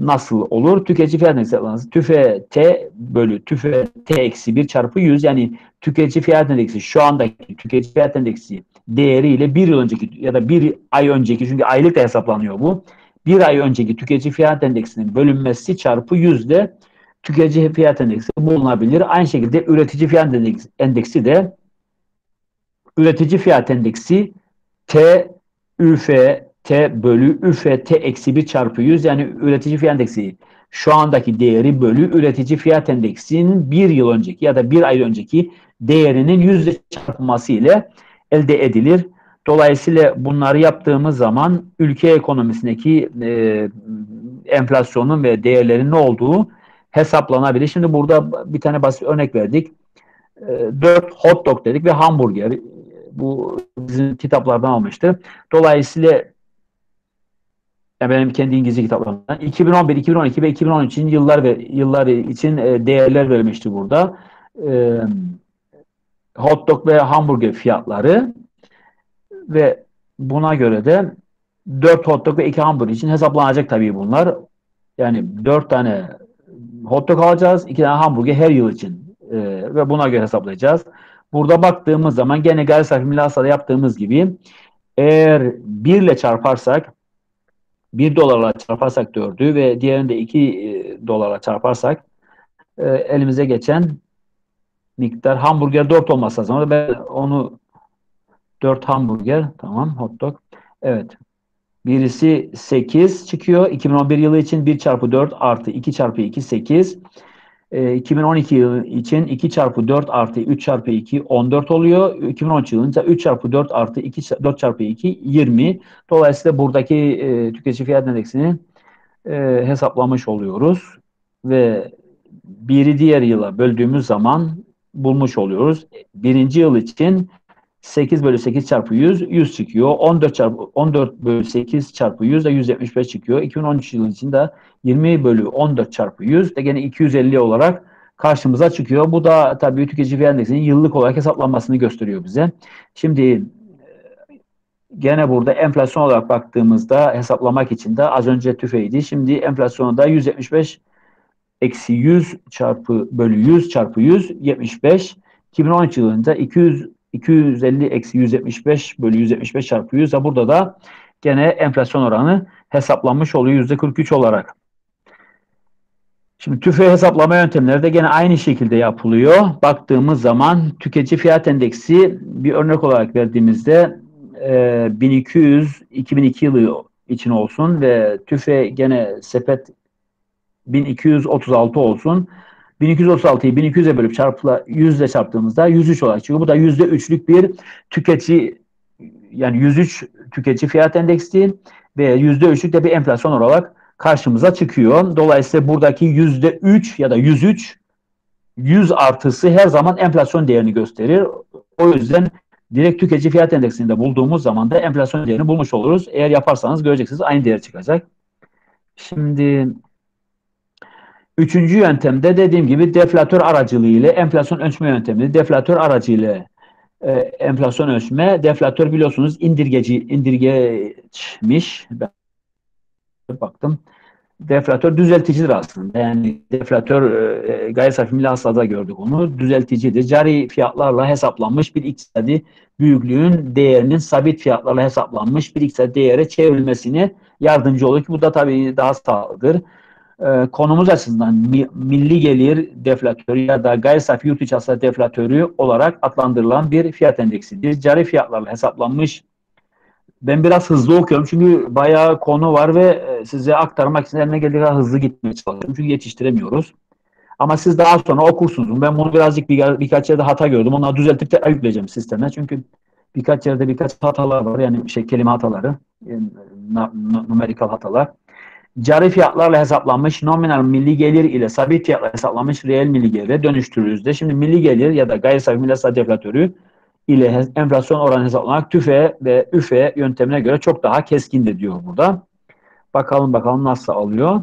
nasıl olur? Tüketici fiyat endeksi. Tüfe T bölü tüfe T eksi 1 çarpı 100 yani tüketici fiyat endeksi şu andaki tüketici fiyat endeksi değeriyle bir yıl önceki ya da bir ay önceki çünkü aylık da hesaplanıyor bu. bir ay önceki tüketici fiyat endeksinin bölünmesi çarpı yüzde tüketici fiyat endeksi bulunabilir. Aynı şekilde üretici fiyat endeksi de üretici fiyat endeksi T ÜF T bölü ÜF T eksi 1 çarpı 100 yani üretici fiyat endeksi şu andaki değeri bölü üretici fiyat endeksinin bir yıl önceki ya da bir ay önceki değerinin yüzde çarpılması ile elde edilir. Dolayısıyla bunları yaptığımız zaman ülke ekonomisindeki e, enflasyonun ve değerlerin ne olduğu hesaplanabilir. Şimdi burada bir tane basit örnek verdik. E, 4 hot dog dedik ve hamburger. Bu bizim kitaplardan almıştı. Dolayısıyla yani benim kendi İngilizce kitaplarımdan 2011, 2012 ve 2013 için yıllar ve yıllar için e, değerler verilmişti burada. E, hot dog ve hamburger fiyatları ve buna göre de 4 hot dog ve 2 hamburger için hesaplanacak tabii bunlar. Yani 4 tane hot dog alacağız, 2 tane hamburger her yıl için e, ve buna göre hesaplayacağız. Burada baktığımız zaman gene gayri safi milli yaptığımız gibi eğer 1 ile çarparsak 1 dolarla çarparsak 4'ü ve diğerinde 2 e, dolarla çarparsak e, elimize geçen miktar hamburger 4 olması lazım. Ben onu 4 hamburger tamam hot dog. Evet. Birisi 8 çıkıyor. 2011 yılı için 1 çarpı 4 artı 2 çarpı 2 8. E, 2012 yılı için 2 çarpı 4 artı 3 çarpı 2 14 oluyor. 2013 yılında 3 çarpı 4 artı 2 4 çarpı 2 20. Dolayısıyla buradaki e, tüketici fiyat endeksini e, hesaplamış oluyoruz. Ve biri diğer yıla böldüğümüz zaman bulmuş oluyoruz. Birinci yıl için 8 bölü 8 çarpı 100 100 çıkıyor. 14 çarpı 14 bölü 8 çarpı 100 de 175 çıkıyor. 2013 yılı için de 20 bölü 14 çarpı 100 de gene 250 olarak karşımıza çıkıyor. Bu da tabii tüketici fiyat endeksinin yıllık olarak hesaplanmasını gösteriyor bize. Şimdi gene burada enflasyon olarak baktığımızda hesaplamak için de az önce tüfeğiydi. Şimdi enflasyonu da 175 eksi 100 çarpı bölü 100 çarpı 100 75. 2013 yılında 200 250 eksi 175 bölü 175 çarpı 100 burada da gene enflasyon oranı hesaplanmış oluyor yüzde 43 olarak. Şimdi tüfe hesaplama yöntemleri de gene aynı şekilde yapılıyor. Baktığımız zaman tüketici fiyat endeksi bir örnek olarak verdiğimizde e, 1200 2002 yılı için olsun ve tüfe gene sepet 1236 olsun. 1236'yı 1200'e bölüp çarpla 100 ile çarptığımızda 103 olarak çıkıyor. Bu da %3'lük bir tüketici yani 103 tüketici fiyat endeksi ve %3'lük de bir enflasyon olarak karşımıza çıkıyor. Dolayısıyla buradaki %3 ya da 103 100 artısı her zaman enflasyon değerini gösterir. O yüzden direkt tüketici fiyat endeksinde bulduğumuz zaman da enflasyon değerini bulmuş oluruz. Eğer yaparsanız göreceksiniz aynı değer çıkacak. Şimdi Üçüncü yöntemde dediğim gibi deflatör aracılığı ile enflasyon ölçme yöntemi. Deflatör aracıyla e, enflasyon ölçme. Deflatör biliyorsunuz indirgeci, indirgeçmiş. Ben baktım. Deflatör düzelticidir aslında. Yani deflatör e, gayri safi milli hasılada gördük onu. Düzelticidir. Cari fiyatlarla hesaplanmış bir iktisadi büyüklüğün değerinin sabit fiyatlarla hesaplanmış bir iktisadi değere çevrilmesine yardımcı olur ki bu da tabii daha sağlıklıdır e, konumuz açısından mi, milli gelir deflatörü ya da gayri safi yurt içi hasıla deflatörü olarak adlandırılan bir fiyat endeksidir. Cari fiyatlarla hesaplanmış. Ben biraz hızlı okuyorum çünkü bayağı konu var ve e, size aktarmak için eline geldiği kadar hızlı gitmeye çalışıyorum. Çünkü yetiştiremiyoruz. Ama siz daha sonra okursunuz. Ben bunu birazcık bir, birkaç yerde hata gördüm. Onları düzeltip de yükleyeceğim sisteme. Çünkü birkaç yerde birkaç hatalar var. Yani şey kelime hataları, yani, numerikal hatalar cari fiyatlarla hesaplanmış nominal milli gelir ile sabit fiyatla hesaplanmış reel milli gelire dönüştürürüz şimdi milli gelir ya da gayri safi milli deflatörü ile enflasyon oranı hesaplanarak TÜFE ve ÜFE yöntemine göre çok daha keskindir diyor burada. Bakalım bakalım nasıl alıyor.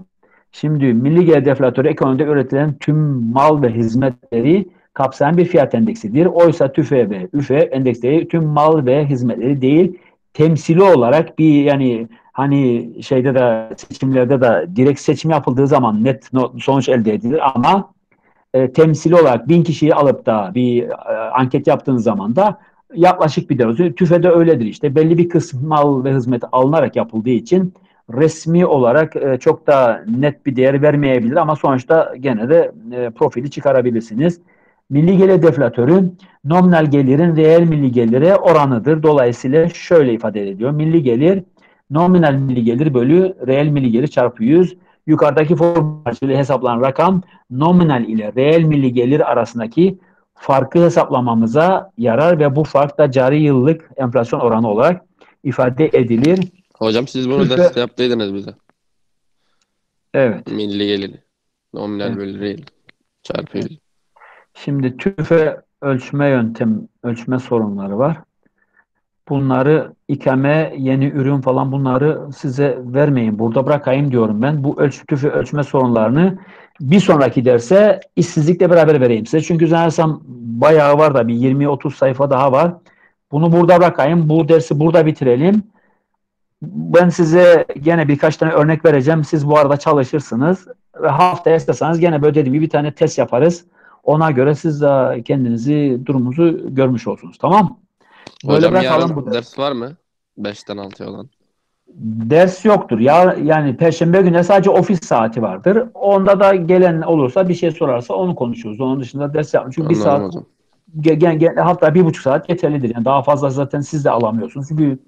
Şimdi milli gelir deflatörü ekonomide üretilen tüm mal ve hizmetleri kapsayan bir fiyat endeksidir. Oysa TÜFE ve ÜFE endeksleri tüm mal ve hizmetleri değil, temsili olarak bir yani hani şeyde de seçimlerde de direkt seçim yapıldığı zaman net sonuç elde edilir ama e, temsili olarak bin kişiyi alıp da bir e, anket yaptığınız zaman da yaklaşık bir derece TÜFE'de öyledir işte belli bir kısım mal ve hizmet alınarak yapıldığı için resmi olarak e, çok da net bir değer vermeyebilir ama sonuçta gene de e, profili çıkarabilirsiniz. Milli gelir deflatörü nominal gelirin reel milli gelire oranıdır. Dolayısıyla şöyle ifade ediliyor. Milli gelir nominal milli gelir bölü reel milli gelir çarpı 100. Yukarıdaki formül karşılığı hesaplanan rakam nominal ile reel milli gelir arasındaki farkı hesaplamamıza yarar ve bu fark da cari yıllık enflasyon oranı olarak ifade edilir. Hocam siz bunu Türkçe- derste yaptıydınız bize. Evet. Milli geliri. Nominal Evet. bölü reel. Çarpı yüz. Şimdi tüfe ölçme yöntem, ölçme sorunları var. Bunları ikame, yeni ürün falan bunları size vermeyin. Burada bırakayım diyorum ben. Bu ölç, tüfe ölçme sorunlarını bir sonraki derse işsizlikle beraber vereyim size. Çünkü zannedersem bayağı var da bir 20-30 sayfa daha var. Bunu burada bırakayım. Bu dersi burada bitirelim. Ben size gene birkaç tane örnek vereceğim. Siz bu arada çalışırsınız. Ve haftaya isterseniz gene böyle dediğim gibi bir tane test yaparız. Ona göre siz de kendinizi, durumunuzu görmüş olsunuz. Tamam? Böyle Hocam bırakalım yarın bu dersi. ders var mı? 5'ten 6'ya olan. Ders yoktur. Ya yani perşembe günü sadece ofis saati vardır. Onda da gelen olursa bir şey sorarsa onu konuşuruz. Onun dışında ders yapmıyoruz. Çünkü bir saat hocam. ge- ge- ge- hatta bir buçuk saat yeterlidir. Yani daha fazla zaten siz de alamıyorsunuz. Çünkü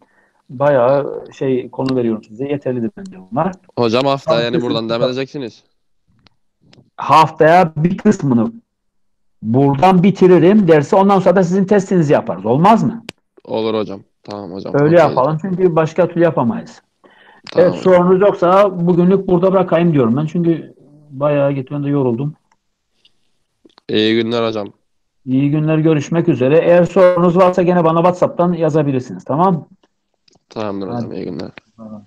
bayağı şey konu veriyorum size. Yeterlidir bence bunlar. Hocam hafta yani buradan devam edeceksiniz. Haftaya bir kısmını buradan bitiririm dersi. Ondan sonra da sizin testinizi yaparız. Olmaz mı? Olur hocam. Tamam hocam. Öyle okey. yapalım. Çünkü başka türlü yapamayız. Tamam Evet hocam. sorunuz yoksa bugünlük burada bırakayım diyorum ben. Çünkü bayağı gitmende yoruldum. İyi günler hocam. İyi günler görüşmek üzere. Eğer sorunuz varsa gene bana WhatsApp'tan yazabilirsiniz. Tamam? Tamamdır hocam. Hadi. İyi günler. Tamam.